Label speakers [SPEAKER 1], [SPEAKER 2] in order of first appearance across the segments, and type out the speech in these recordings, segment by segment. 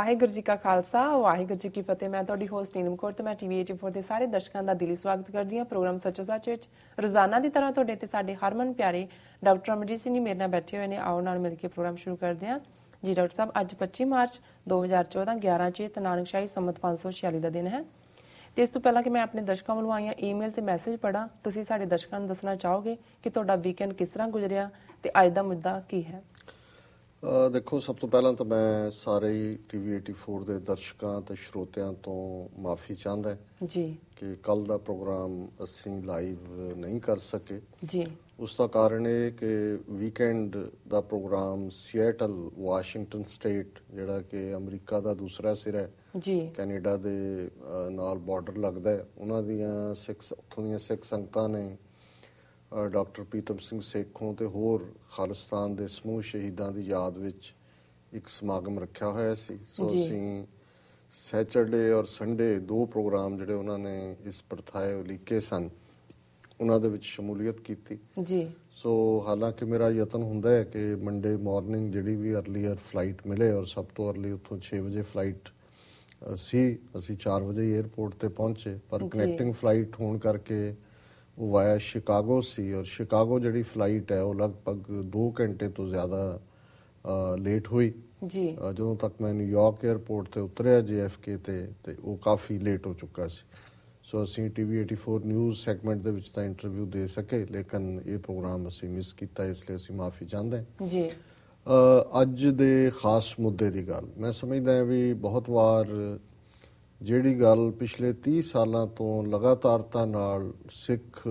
[SPEAKER 1] ਵਾਹਿਗੁਰੂ ਜੀ ਕਾ ਖਾਲਸਾ, ਵਾਹਿਗੁਰੂ ਜੀ ਕੀ ਫਤਿਹ। ਮੈਂ ਤੁਹਾਡੀ ਹੋਸਟ ਨੀਲਮ ਕੌਰ ਤੇ ਮੈਂ ਟੀਵੀ 84 ਦੇ ਸਾਰੇ ਦਰਸ਼ਕਾਂ ਦਾ ਦਿਲੀ ਸਵਾਗਤ ਕਰਦੀ ਹਾਂ। ਪ੍ਰੋਗਰਾਮ ਸੱਚੋ ਸੱਚ ਵਿੱਚ ਰੋਜ਼ਾਨਾ ਦੀ ਤਰ੍ਹਾਂ ਤੁਹਾਡੇ ਤੇ ਸਾਡੇ ਹਰਮਨ ਪਿਆਰੇ ਡਾਕਟਰ ਅਮਰਜੀਤ ਸਿੰਘ ਮੇਰੇ ਨਾਲ ਬੈਠੇ ਹੋਏ ਨੇ। ਆਓ ਨਾਲ ਮਿਲ ਕੇ ਪ੍ਰੋਗਰਾਮ ਸ਼ੁਰੂ ਕਰਦੇ ਹਾਂ। ਜੀ ਡਾਕਟਰ ਸਾਹਿਬ, ਅੱਜ 25 ਮਾਰਚ 2014 11 ਚੇਤ ਨਾਨਕਸ਼ਾਹੀ ਸੰਮਤ 546 ਦਾ ਦਿਨ ਹੈ। ਤੇ ਇਸ ਤੋਂ ਪਹਿਲਾਂ ਕਿ ਮੈਂ ਆਪਣੇ ਦਰਸ਼ਕਾਂ ਵੱਲੋਂ ਆਈਆਂ ਈਮੇਲ ਤੇ ਮੈਸੇਜ ਪੜਾ ਤੁਸੀਂ ਸਾਡੇ ਦਰਸ਼ਕਾਂ ਨੂੰ ਦੱਸਣਾ ਚਾਹੋਗੇ ਕਿ ਤੁਹਾਡਾ ਵੀਕਐਂਡ ਕਿਸ ਤਰ੍ਹਾਂ ਗੁਜ਼ਰਿਆ ਤੇ ਅੱਜ ਦਾ ਮੁੱਦਾ ਕੀ ਹੈ?
[SPEAKER 2] ਦੇਖੋ ਸਭ ਤੋਂ ਪਹਿਲਾਂ ਤਾਂ ਮੈਂ ਸਾਰੇ ਹੀ ਟੀਵੀ 84 ਦੇ ਦਰਸ਼ਕਾਂ ਤੇ ਸਰੋਤਿਆਂ ਤੋਂ ਮਾਫੀ ਚਾਹੁੰਦਾ
[SPEAKER 1] ਜੀ।
[SPEAKER 2] ਕਿ ਕੱਲ ਦਾ ਪ੍ਰੋਗਰਾਮ ਅਸੀਂ ਲਾਈਵ ਨਹੀਂ ਕਰ ਸਕੇ।
[SPEAKER 1] ਜੀ।
[SPEAKER 2] ਉਸ ਦਾ ਕਾਰਨ ਇਹ ਕਿ ਵੀਕਐਂਡ ਦਾ ਪ੍ਰੋਗਰਾਮ ਸੀਐਟਲ ਵਾਸ਼ਿੰਗਟਨ ਸਟੇਟ ਜਿਹੜਾ ਕਿ ਅਮਰੀਕਾ ਦਾ ਦੂਸਰਾ ਸਿਰਾ ਹੈ
[SPEAKER 1] ਜੀ।
[SPEAKER 2] ਕੈਨੇਡਾ ਦੇ ਨਾਲ ਬਾਰਡਰ ਲੱਗਦਾ ਹੈ ਉਹਨਾਂ ਦੀਆਂ ਸਿੱਖ ਉੱਥੋਂ ਦੀਆਂ ਸਿੱਖ ਸੰਗਤਾਂ ਨੇ ਡਾਕਟਰ ਪ੍ਰੀਤਮ ਸਿੰਘ ਸੇਖੋਂ ਤੇ ਹੋਰ ਖਾਲਿਸਤਾਨ ਦੇ ਸਮੂਹ ਸ਼ਹੀਦਾਂ ਦੀ ਯਾਦ ਵਿੱਚ ਇੱਕ ਸਮਾਗਮ ਰੱਖਿਆ ਹੋਇਆ ਸੀ ਸੋ। ਅਸੀਂ ਸੈਚਰਡੇ ਔਰ ਸੰਡੇ ਦੋ ਪ੍ਰੋਗਰਾਮ ਜਿਹੜੇ ਉਹਨਾਂ ਨੇ ਇਸ ਪ੍ਰਥਾਏ ਉਲੀਕੇ ਸਨ ਉਹਨਾਂ ਦੇ ਵਿੱਚ ਸ਼ਮੂਲੀਅਤ ਕੀਤੀ
[SPEAKER 1] ਜੀ
[SPEAKER 2] ਸੋ ਹਾਲਾਂਕਿ ਮੇਰਾ ਯਤਨ ਹੁੰਦਾ ਹੈ ਕਿ ਮੰਡੇ ਮਾਰਨਿੰਗ ਜਿਹੜੀ ਵੀ ਅਰਲੀਅਰ ਫਲਾਈਟ ਮਿਲੇ ਔਰ ਸਭ ਤੋਂ ਅਰਲੀ ਉੱਥੋਂ 6 ਵਜੇ ਫਲਾਈਟ ਸੀ ਅਸੀਂ 4 ਵਜੇ 에ਅਰਪੋਰਟ ਤੇ ਪਹੁੰਚੇ ਪਰ। ਕਨੈਕਟਿੰਗ ਫਲਾਈਟ ਹੋਣ ਕਰਕੇ ਉਹ ਵਾਇਆ ਸ਼ਿਕਾਗੋ ਸੀ ਔਰ ਸ਼ਿਕਾਗੋ ਜਿਹੜੀ ਫਲਾਈਟ ਹੈ ਉਹ ਲਗਭਗ 2 ਘੰਟੇ ਤੋਂ ਜ਼ਿਆਦਾ ਲੇਟ ਹੋਈ।
[SPEAKER 1] ਜੀ।
[SPEAKER 2] ਜਦੋਂ ਤੱਕ ਮੈਂ ਨਿਊਯਾਰਕ 에ਅਰਪੋਰਟ ਤੇ ਉਤਰਿਆ JFK ਤੇ ਤੇ ਉਹ ਕਾਫੀ ਲੇਟ ਹੋ ਚੁੱਕਾ ਸੀ। ਸੋ ਅਸੀਂ ਟੀਵੀ 84 ਨਿਊਜ਼ ਸੈਗਮੈਂਟ ਦੇ ਵਿੱਚ ਤਾਂ ਇੰਟਰਵਿਊ ਦੇ ਸਕੇ ਲੇਕਿਨ ਇਹ ਪ੍ਰੋਗਰਾਮ ਅਸੀਂ ਮਿਸ ਕੀਤਾ ਇਸ ਲਈ ਅਸੀਂ ਮਾਫੀ ਚਾਹੁੰਦੇ ਹਾਂ।
[SPEAKER 1] ਜੀ।
[SPEAKER 2] ਅ, ਅੱਜ ਦੇ ਖਾਸ ਮੁੱਦੇ ਦੀ ਗੱਲ। ਮੈਂ ਸਮਝਦਾ ਹਾਂ ਵੀ ਬਹੁਤ ਵਾਰ ਜਿਹੜੀ ਗੱਲ ਪਿਛਲੇ 30 ਸਾਲਾਂ ਤੋਂ ਲਗਾਤਾਰਤਾ ਨਾਲ ਸਿੱਖ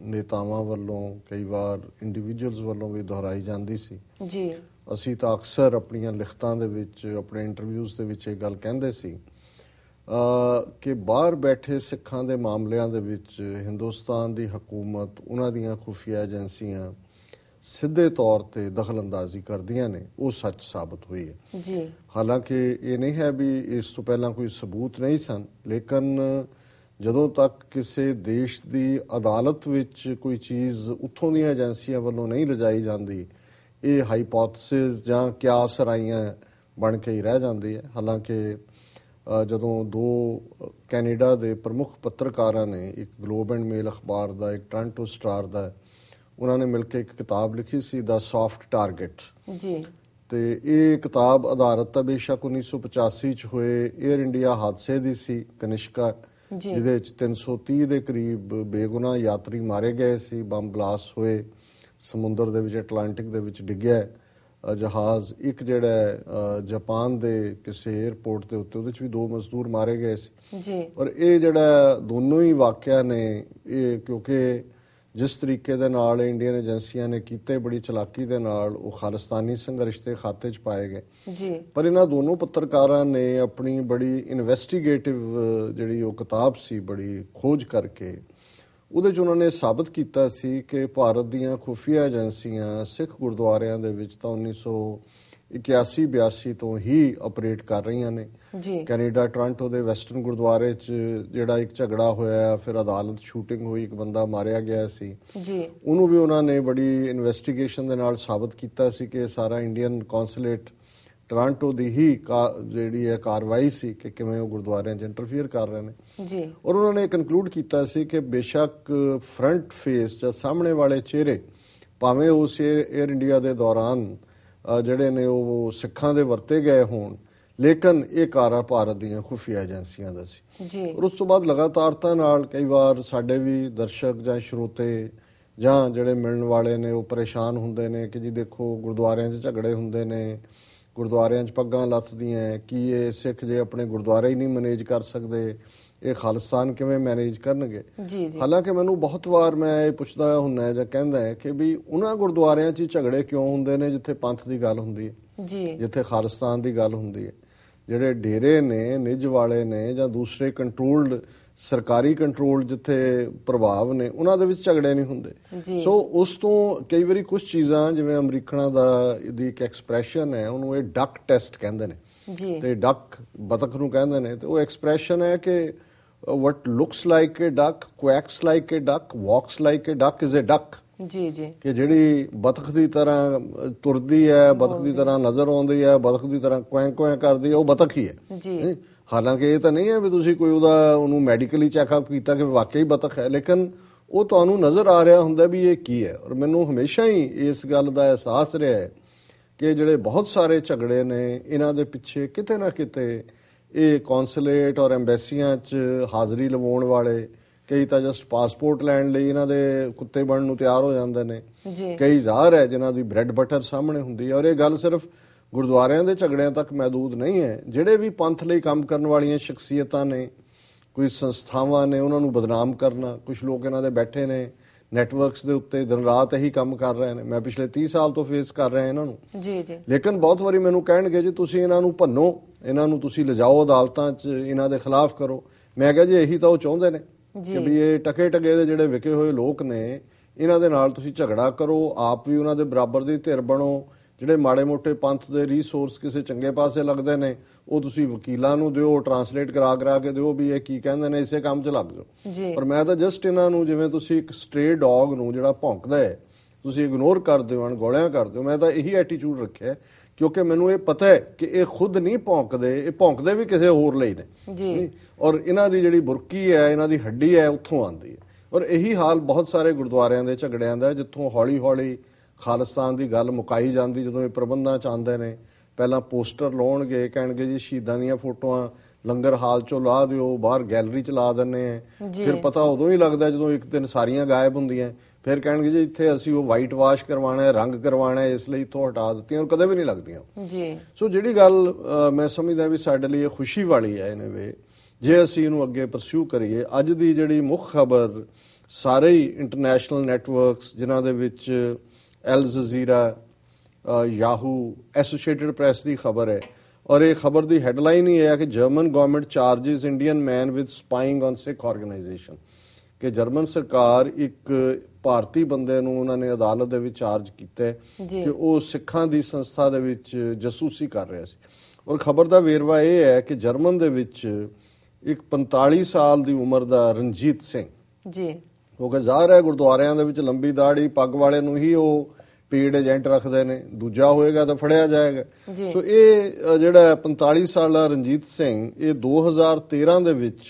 [SPEAKER 2] ਨੇਤਾਵਾਂ ਵੱਲੋਂ ਕਈ ਵਾਰ ਇੰਡੀਵਿਜੂਅਲਸ ਵੱਲੋਂ ਵੀ ਦੁਹਰਾਈ ਜਾਂਦੀ ਸੀ।
[SPEAKER 1] ਜੀ।
[SPEAKER 2] ਅਸੀਂ ਤਾਂ ਅਕਸਰ ਆਪਣੀਆਂ ਲਿਖਤਾਂ ਦੇ ਵਿੱਚ ਆਪਣੇ ਇੰਟਰਵਿਊਜ਼ ਦੇ ਵਿੱਚ ਇਹ ਗੱਲ ਕਹਿੰਦੇ ਸੀ ਅ, ਕਿ ਬਾਹਰ ਬੈਠੇ ਸਿੱਖਾਂ ਦੇ ਮਾਮਲਿਆਂ ਦੇ ਵਿੱਚ ਹਿੰਦੁਸਤਾਨ ਦੀ ਹਕੂਮਤ ਉਹਨਾਂ ਦੀਆਂ ਖੁਫੀਆ ਏਜੰਸੀਆਂ ਸਿੱਧੇ ਤੌਰ ਤੇ ਦਖਲਅੰਦਾਜ਼ੀ ਕਰਦੀਆਂ ਨੇ ਉਹ ਸੱਚ ਸਾਬਤ ਹੋਈ ਹੈ।
[SPEAKER 1] ਜੀ।
[SPEAKER 2] ਹਾਲਾਂਕਿ ਇਹ ਨਹੀਂ ਹੈ ਵੀ ਇਸ ਤੋਂ ਪਹਿਲਾਂ ਕੋਈ ਸਬੂਤ ਨਹੀਂ ਸਨ ਲੇਕਿਨ ਜਦੋਂ ਤੱਕ ਕਿਸੇ ਦੇਸ਼ ਦੀ ਅਦਾਲਤ ਵਿੱਚ ਕੋਈ ਚੀਜ਼ ਉੱਥੋਂ ਦੀਆਂ ਏਜੰਸੀਆਂ ਵੱਲੋਂ ਨਹੀਂ ਲਿਜਾਈ ਜਾਂਦੀ ਇਹ ਹਾਈਪੋਥੇਸਿਸ ਜਾਂ ਕਿਆਸ ਰਾਈਆਂ ਬਣ ਕੇ ਹੀ ਰਹਿ ਜਾਂਦੀ ਹੈ। ਹਾਲਾਂਕਿ ਜਦੋਂ ਦੋ ਕੈਨੇਡਾ ਦੇ ਪ੍ਰਮੁੱਖ ਪੱਤਰਕਾਰਾਂ ਨੇ ਇੱਕ ਗਲੋਬ ਐਂਡ ਮੇਲ ਅਖਬਾਰ ਦਾ ਇੱਕ ਟ੍ਰਾਂਟੋ ਸਟਾਰ ਦਾ ਉਹਨਾਂ ਨੇ ਮਿਲ ਕੇ ਇੱਕ ਕਿਤਾਬ ਲਿਖੀ ਸੀ ਦਾ ਸੌਫਟ ਟਾਰਗੇਟ
[SPEAKER 1] ਜੀ।
[SPEAKER 2] ਤੇ ਇਹ ਕਿਤਾਬ ਆਧਾਰਿਤ ਤਾਂ ਬੇਸ਼ੱਕ 1985 ਚ ਹੋਏ 에ਅਰ ਇੰਡੀਆ ਹਾਦਸੇ ਦੀ ਸੀ ਕਨਿਸ਼ਕਾ। ਜਿਹਦੇ ਵਿੱਚ 330 ਦੇ ਕਰੀਬ ਬੇਗੁਨਾਹ ਯਾਤਰੀ ਮਾਰੇ ਗਏ ਸੀ ਬੰਬ ਬਲਾਸਟ ਹੋਏ ਸਮੁੰਦਰ ਦੇ ਵਿੱਚ ਐਟਲਾਂਟਿਕ ਦੇ ਵਿੱਚ ਡਿੱਗਿਆ ਜਹਾਜ਼ ਇੱਕ ਜਿਹੜਾ ਜਾਪਾਨ ਦੇ ਕਿਸੇ 에ਅਰਪੋਰਟ ਦੇ ਉੱਤੇ ਉਹਦੇ ਚ ਵੀ ਦੋ ਮਜ਼ਦੂਰ ਮਾਰੇ ਗਏ ਸੀ।
[SPEAKER 1] ਜੀ।
[SPEAKER 2] ਔਰ ਇਹ ਜਿਹੜਾ ਦੋਨੋਂ ਹੀ ਵਾਕਿਆ ਨੇ ਇਹ ਕਿਉਂਕਿ ਜਿਸ ਤਰੀਕੇ ਦੇ ਨਾਲ ਇੰਡੀਅਨ ਏਜੰਸੀਆਂ ਨੇ ਕੀਤੇ ਬੜੀ ਚਲਾਕੀ ਦੇ ਨਾਲ ਉਹ ਖਾਲਿਸਤਾਨੀ ਸੰਘਰਸ਼ ਦੇ ਖਾਤੇ 'ਚ ਪਾਏ ਗਏ।
[SPEAKER 1] ਜੀ।
[SPEAKER 2] ਪਰ ਇਹਨਾਂ ਦੋਨੋਂ ਪੱਤਰਕਾਰਾਂ ਨੇ ਆਪਣੀ ਬੜੀ ਇਨਵੈਸਟੀਗੇਟਿਵ ਜਿਹੜੀ ਉਹ ਕਿਤਾਬ ਸੀ ਬੜੀ ਖੋਜ ਕਰਕੇ ਉਹਦੇ 'ਚ ਉਹਨਾਂ ਨੇ ਸਾਬਤ ਕੀਤਾ ਸੀ ਕਿ ਭਾਰਤ ਦੀਆਂ ਖੁਫੀਆ ਏਜੰਸੀਆਂ ਸਿੱਖ ਗੁਰਦੁਆਰਿਆਂ ਦੇ ਵਿੱਚ ਤਾਂ 1981 82 ਤੋਂ ਹੀ ਆਪਰੇਟ ਕਰ ਰਹੀਆਂ ਨੇ।
[SPEAKER 1] ਜੀ।
[SPEAKER 2] ਕੈਨੇਡਾ ਟੋਰਾਂਟੋ ਦੇ ਵੈਸਟਰਨ ਗੁਰਦੁਆਰੇ 'ਚ ਜਿਹੜਾ ਇੱਕ ਝਗੜਾ ਹੋਇਆ ਫਿਰ ਅਦਾਲਤ ਸ਼ੂਟਿੰਗ ਹੋਈ ਇੱਕ ਬੰਦਾ ਮਾਰਿਆ ਗਿਆ ਸੀ।
[SPEAKER 1] ਜੀ।
[SPEAKER 2] ਉਹਨੂੰ ਵੀ ਉਹਨਾਂ ਨੇ ਬੜੀ ਇਨਵੈਸਟੀਗੇਸ਼ਨ ਦੇ ਨਾਲ ਸਾਬਤ ਕੀਤਾ ਸੀ ਕਿ ਸਾਰਾ ਇੰਡੀਅਨ ਕੌਂਸੂਲੇਟ ਟੋਰਾਂਟੋ ਦੀ ਹੀ ਜਿਹੜੀ ਹੈ ਕਾਰਵਾਈ ਸੀ ਕਿ ਕਿਵੇਂ ਉਹ ਗੁਰਦੁਆਰਿਆਂ 'ਚ ਇੰਟਰਫੀਅਰ ਕਰ ਰਹੇ ਨੇ।
[SPEAKER 1] ਜੀ।
[SPEAKER 2] ਔਰ ਉਹਨਾਂ ਨੇ ਕਨਕਲੂਡ ਕੀਤਾ ਸੀ ਕਿ ਬੇਸ਼ੱਕ ਫਰੰਟ ਫੇਸ ਜਾਂ ਸਾਹਮਣੇ ਵਾਲੇ ਚਿਹਰੇ ਭਾਵੇਂ ਉਸ 에ਅਰ ਇੰਡੀਆ ਦੇ ਦੌਰਾਨ ਜਿਹੜੇ ਨੇ ਉਹ ਸਿੱਖਾਂ ਦੇ ਵਰਤੇ ਗਏ ਹੋਣ ਲੇਕਿਨ ਇਹ ਕਾਰਾ ਭਾਰਤ ਦੀਆਂ ਖੁਫੀਆ ਏਜੰਸੀਆਂ ਦਾ ਸੀ।
[SPEAKER 1] ਜੀ।
[SPEAKER 2] ਔਰ ਉਸ ਤੋਂ ਬਾਅਦ ਲਗਾਤਾਰਤਾ ਨਾਲ ਕਈ ਵਾਰ ਸਾਡੇ ਵੀ ਦਰਸ਼ਕ ਜਾਂ ਸਰੋਤੇ ਜਾਂ ਜਿਹੜੇ ਮਿਲਣ ਵਾਲੇ ਨੇ ਉਹ ਪਰੇਸ਼ਾਨ ਹੁੰਦੇ ਨੇ ਕਿ ਜੀ ਦੇਖੋ ਗੁਰਦੁਆਰਿਆਂ 'ਚ ਝਗੜੇ ਹੁੰਦੇ ਨੇ ਗੁਰਦੁਆਰਿਆਂ 'ਚ ਪੱਗਾਂ ਲੱਥਦੀਆਂ ਕੀ ਇਹ ਸਿੱਖ ਜੇ ਆਪਣੇ ਗੁਰਦੁਆਰੇ ਹੀ ਨਹੀਂ ਮੈਨੇਜ ਕਰ ਸਕਦੇ? ਇਹ ਖਾਲਿਸਤਾਨ ਕਿਵੇਂ ਮੈਨੇਜ ਕਰਨਗੇ?
[SPEAKER 1] ਜੀ ਜੀ।
[SPEAKER 2] ਹਾਲਾਂਕਿ ਮੈਨੂੰ ਬਹੁਤ ਵਾਰ ਮੈਂ ਇਹ ਪੁੱਛਦਾ ਹੁੰਦਾ ਜਾਂ ਕਹਿੰਦਾ ਹੈ ਕਿ ਵੀ ਉਹਨਾਂ ਗੁਰਦੁਆਰਿਆਂ 'ਚ ਝਗੜੇ ਕਿਉਂ ਹੁੰਦੇ ਨੇ ਜਿੱਥੇ ਪੰਥ ਦੀ ਗੱਲ ਹੁੰਦੀ ਹੈ?
[SPEAKER 1] ਜੀ।
[SPEAKER 2] ਜਿੱਥੇ ਖਾਲਿਸਤਾਨ ਦੀ ਗੱਲ ਹੁੰਦੀ ਹੈ। ਜਿਹੜੇ ਡੇਰੇ ਨੇ ਨਿੱਜ ਵਾਲੇ ਨੇ ਜਾਂ ਦੂਸਰੇ ਕੰਟਰੋਲਡ ਸਰਕਾਰੀ ਕੰਟਰੋਲ ਜਿੱਥੇ ਪ੍ਰਭਾਵ ਨੇ ਉਹਨਾਂ ਦੇ ਵਿੱਚ ਝਗੜੇ ਨਹੀਂ ਹੁੰਦੇ। ਸੋ ਉਸ ਤੋਂ ਕਈ ਵਾਰੀ ਕੁਝ ਚੀਜ਼ਾਂ ਜਿਵੇਂ ਅਮਰੀਕਨਾਂ ਦਾ ਦੀ ਇੱਕ ਐਕਸਪ੍ਰੈਸ਼ਨ ਹੈ ਉਹਨੂੰ ਇਹ ਡਕ ਟੈਸਟ ਕਹਿੰਦੇ ਨੇ।
[SPEAKER 1] ਜੀ।
[SPEAKER 2] ਤੇ ਡਕ ਬਤਖ ਨੂੰ ਕਹਿੰਦੇ ਨੇ ਤੇ ਉਹ ਐਕਸਪ੍ਰੈਸ਼ਨ ਹੈ ਕਿ what looks like a duck quacks like a duck walks like a duck is a duck
[SPEAKER 1] ਜੀ ਜੀ।
[SPEAKER 2] ਕਿ ਜਿਹੜੀ ਬਤਖ ਦੀ ਤਰ੍ਹਾਂ ਤੁਰਦੀ ਹੈ ਬਤਖ ਦੀ ਤਰ੍ਹਾਂ ਨਜ਼ਰ ਆਉਂਦੀ ਹੈ ਬਤਖ ਦੀ ਤਰ੍ਹਾਂ ਕੁਐਂ ਕੁਐਂ ਕਰਦੀ ਹੈ ਉਹ ਬਤਖ ਹੀ ਹੈ।
[SPEAKER 1] ਜੀ।
[SPEAKER 2] ਹਾਲਾਂਕਿ ਇਹ ਤਾਂ ਨਹੀਂ ਹੈ ਵੀ ਤੁਸੀਂ ਕੋਈ ਉਹਦਾ ਉਹਨੂੰ ਮੈਡੀਕਲੀ ਚੈੱਕਅਪ ਕੀਤਾ ਕਿ ਵਾਕਈ ਬਤਖ ਹੈ ਲੇਕਿਨ ਉਹ ਤੁਹਾਨੂੰ ਨਜ਼ਰ ਆ ਰਿਹਾ ਹੁੰਦਾ ਵੀ ਇਹ ਕੀ ਹੈ। ਔਰ ਮੈਨੂੰ ਹਮੇਸ਼ਾ ਹੀ ਇਸ ਗੱਲ ਦਾ ਅਹਿਸਾਸ ਰਿਹਾ ਹੈ ਕਿ ਜਿਹੜੇ ਬਹੁਤ ਸਾਰੇ ਝਗੜੇ ਨੇ ਇਹਨਾਂ ਦੇ ਪਿੱਛੇ ਕਿਤੇ ਨਾ ਕਿਤੇ ਇਹ ਕੌਂਸੂਲੇਟ ਔਰ ਐਮਬੈਸੀਆਂ 'ਚ ਹਾਜ਼ਰੀ ਲਵਾਉਣ ਵਾਲੇ ਕਈ ਤਾਂ ਜਸਟ ਪਾਸਪੋਰਟ ਲੈਣ ਲਈ ਇਹਨਾਂ ਦੇ ਕੁੱਤੇ ਬਣਨ ਨੂੰ ਤਿਆਰ ਹੋ ਜਾਂਦੇ ਨੇ।
[SPEAKER 1] ਜੀ।
[SPEAKER 2] ਕਈ ਜ਼ਾਹਰ ਹੈ ਜਿਨ੍ਹਾਂ ਦੀ ਬ੍ਰੈਡ ਬਟਰ ਸਾਹਮਣੇ ਹੁੰਦੀ ਹੈ। ਔਰ ਇਹ ਗੱਲ ਸਿਰਫ ਗੁਰਦੁਆਰਿਆਂ ਦੇ ਝਗੜਿਆਂ ਤੱਕ ਮਹਦੂਦ ਨਹੀਂ ਹੈ। ਜਿਹੜੇ ਵੀ ਪੰਥ ਲਈ ਕੰਮ ਕਰਨ ਵਾਲੀਆਂ ਸ਼ਖਸੀਅਤਾਂ ਨੇ ਕੋਈ ਸੰਸਥਾਵਾਂ ਨੇ ਉਹਨਾਂ ਨੂੰ ਬਦਨਾਮ ਕਰਨਾ ਕੁਝ ਲੋਕ ਇਹਨਾਂ ਦੇ ਬੈਠੇ ਨੇ ਨੈਟਵਰਕਸ ਦੇ ਉੱਤੇ ਦਿਨ ਰਾਤ ਇਹੀ ਕੰਮ ਕਰ ਰਹੇ ਨੇ। ਮੈਂ ਪਿਛਲੇ 30 ਸਾਲ ਤੋਂ ਫੇਸ ਕਰ ਰਿਹਾ ਇਹਨਾਂ ਨੂੰ।
[SPEAKER 1] ਜੀ ਜੀ।
[SPEAKER 2] ਲੇਕਿਨ ਬਹੁਤ ਵਾਰੀ ਮੈਨੂੰ ਕਹਿਣਗੇ ਜੀ ਤੁਸੀਂ ਇਹਨਾਂ ਨੂੰ ਭੰਨੋ। ਇਹਨਾਂ ਨੂੰ ਤੁਸੀਂ ਲਿਜਾਓ ਅਦਾਲਤਾਂ 'ਚ ਇਹਨਾਂ ਦੇ ਖਿਲਾਫ ਕਰੋ। ਮੈਂ ਕਿਹਾ ਜੀ ਇਹੀ ਤਾਂ ਉਹ ਚਾਹੁੰਦੇ ਨੇ
[SPEAKER 1] ਜੀ।
[SPEAKER 2] ਕਿ ਵੀ ਇਹ ਟਕੇ ਟਕੇ ਦੇ ਜਿਹੜੇ ਵਿਕੇ ਹੋਏ ਲੋਕ ਨੇ ਇਹਨਾਂ ਦੇ ਨਾਲ ਤੁਸੀਂ ਝਗੜਾ ਕਰੋ ਆਪ ਵੀ ਉਹਨਾਂ ਦੇ ਬਰਾਬਰ ਦੀ ਧਿਰ ਬਣੋ। ਜਿਹੜੇ ਮਾੜੇ ਮੋਟੇ ਪੰਥ ਦੇ ਰਿਸੋਰਸ ਕਿਸੇ ਚੰਗੇ ਪਾਸੇ ਲੱਗਦੇ ਨੇ ਉਹ ਤੁਸੀਂ ਵਕੀਲਾਂ ਨੂੰ ਦਿਓ ਟਰਾਂਸਲੇਟ ਕਰਾ ਕਰਾ ਕੇ ਦਿਓ ਵੀ ਇਹ ਕੀ ਕਹਿੰਦੇ ਨੇ ਇਸੇ ਕੰਮ 'ਚ ਲੱਗ ਜਾਓ। ਪਰ ਮੈਂ ਤਾਂ ਜਸਟ ਇਹਨਾਂ ਨੂੰ ਜਿਵੇਂ ਤੁਸੀਂ ਇੱਕ ਸਟ੍ਰੇ ਡੌਗ ਨੂੰ ਜਿਹੜਾ ਭੌਂਕਦਾ ਹੈ ਤੁਸੀਂ ਇਗਨੋਰ ਕਰਦੇ ਹੋ ਅਣਗੌਲਿਆਂ ਕਰਦੇ ਹੋ ਮੈਂ ਤਾਂ ਇਹੀ ਐਟੀਟਿਊਡ ਰੱਖਿਆ ਕਿਉਂਕਿ ਮੈਨੂੰ ਇਹ ਪਤਾ ਹੈ ਕਿ ਇਹ ਖੁਦ ਨਹੀਂ ਭੌਂਕਦੇ ਇਹ ਭੌਂਕਦੇ ਵੀ ਕਿਸੇ ਹੋਰ ਲਈ ਨੇ।
[SPEAKER 1] ਜੀ।
[SPEAKER 2] ਔਰ ਇਹਨਾਂ ਦੀ ਜਿਹੜੀ ਬੁਰਕੀ ਹੈ ਇਹਨਾਂ ਦੀ ਹੱਡੀ ਹੈ ਉੱਥੋਂ ਆਉਂਦੀ ਹੈ। ਔਰ ਇਹੀ ਹਾਲ ਬਹੁਤ ਸਾਰੇ ਗੁਰਦੁਆਰਿਆਂ ਦੇ ਝਗੜਿਆਂ ਦਾ ਜਿੱਥੋਂ ਹੌਲੀ-ਹੌਲੀ ਖਾਲਿਸਤਾਨ ਦੀ ਗੱਲ ਮੁਕਾਈ ਜਾਂਦੀ ਜਦੋਂ ਇਹ ਪ੍ਰਬੰਧਾਂ ਚ ਆਉਂਦੇ ਨੇ। ਪਹਿਲਾਂ ਪੋਸਟਰ ਲਾਉਣਗੇ ਕਹਿਣਗੇ ਜੀ ਸ਼ਹੀਦਾਂ ਦੀਆਂ ਫੋਟੋਆਂ ਲੰਗਰ ਹਾਲ ਚੋਂ ਲਾ ਦਿਓ ਬਾਹਰ ਗੈਲਰੀ ਚ ਲਾ ਦਿੰਨੇ ਆ। ਫਿਰ ਪਤਾ ਉਦੋਂ ਹੀ ਲੱਗਦਾ ਜਦੋਂ ਇੱਕ ਦਿਨ ਸਾਰੀਆਂ ਗਾਇਬ ਹੁੰਦੀਆਂ। ਫਿਰ ਕਹਿਣਗੇ ਜੀ ਇੱਥੇ ਅਸੀਂ ਉਹ ਵਾਈਟ ਵਾਸ਼ ਕਰਵਾਉਣਾ ਹੈ ਰੰਗ ਕਰਵਾਉਣਾ ਹੈ ਇਸ ਲਈ ਇੱਥੋਂ ਹਟਾ ਦਿੱਤੀਆਂ ਔਰ ਕਦੇ ਵੀ ਨਹੀਂ ਲੱਗਦੀਆਂ।
[SPEAKER 1] ਜੀ।
[SPEAKER 2] ਸੋ ਜਿਹੜੀ ਗੱਲ ਮੈਂ ਸਮਝਦਾ ਵੀ ਸਾਡੇ ਲਈ ਇਹ ਖੁਸ਼ੀ ਵਾਲੀ ਹੈ ਇਹਨੇ ਵੇ ਜੇ ਅਸੀਂ ਇਹਨੂੰ ਅੱਗੇ ਪਰਸਿਊ ਕਰੀਏ ਅੱਜ ਦੀ ਜਿਹੜੀ ਮੁੱਖ ਖਬਰ ਸਾਰੇ ਹੀ ਇੰਟਰਨੈਸ਼ਨਲ ਨੈਟਵਰਕਸ ਜਿਨ੍ਹਾਂ ਦੇ ਵਿੱਚ Al Jazeera Yahoo Associated Press ਦੀ ਖਬਰ ਹੈ। ਔਰ ਇਹ ਖਬਰ ਦੀ ਹੈਡਲਾਈਨ ਹੀ ਹੈ ਕਿ German government charges Indian man with spying on Sikh organisation ਕਿ ਜਰਮਨ ਸਰਕਾਰ ਇੱਕ ਭਾਰਤੀ ਬੰਦੇ ਨੂੰ ਉਹਨਾਂ ਨੇ ਅਦਾਲਤ ਦੇ ਵਿੱਚ ਚਾਰਜ ਕੀਤਾ। ਕਿ ਉਹ ਸਿੱਖਾਂ ਦੀ ਸੰਸਥਾ ਦੇ ਵਿੱਚ ਜਸੂਸੀ ਕਰ ਰਿਹਾ ਸੀ। ਔਰ ਖਬਰ ਦਾ ਵੇਰਵਾ ਇਹ ਹੈ ਕਿ ਜਰਮਨ ਦੇ ਵਿੱਚ ਇੱਕ 45 ਸਾਲ ਦੀ ਉਮਰ ਦਾ ਰਣਜੀਤ ਸਿੰਘ
[SPEAKER 1] ਜੀ।
[SPEAKER 2] ਕਿਉਂਕਿ ਜ਼ਾਹਰ ਹੈ ਗੁਰਦੁਆਰਿਆਂ ਦੇ ਵਿੱਚ ਲੰਬੀ ਦਾੜੀ ਪੱਗ ਵਾਲੇ ਨੂੰ ਹੀ ਉਹ ਪੇਡ ਏਜੰਟ ਰੱਖਦੇ ਨੇ ਦੂਜਾ ਹੋਏਗਾ ਤਾਂ ਫੜਿਆ ਜਾਏਗਾ। ਸੋ ਇਹ ਜਿਹੜਾ 45 ਸਾਲਾ ਰਣਜੀਤ ਸਿੰਘ ਇਹ 2013 ਦੇ ਵਿੱਚ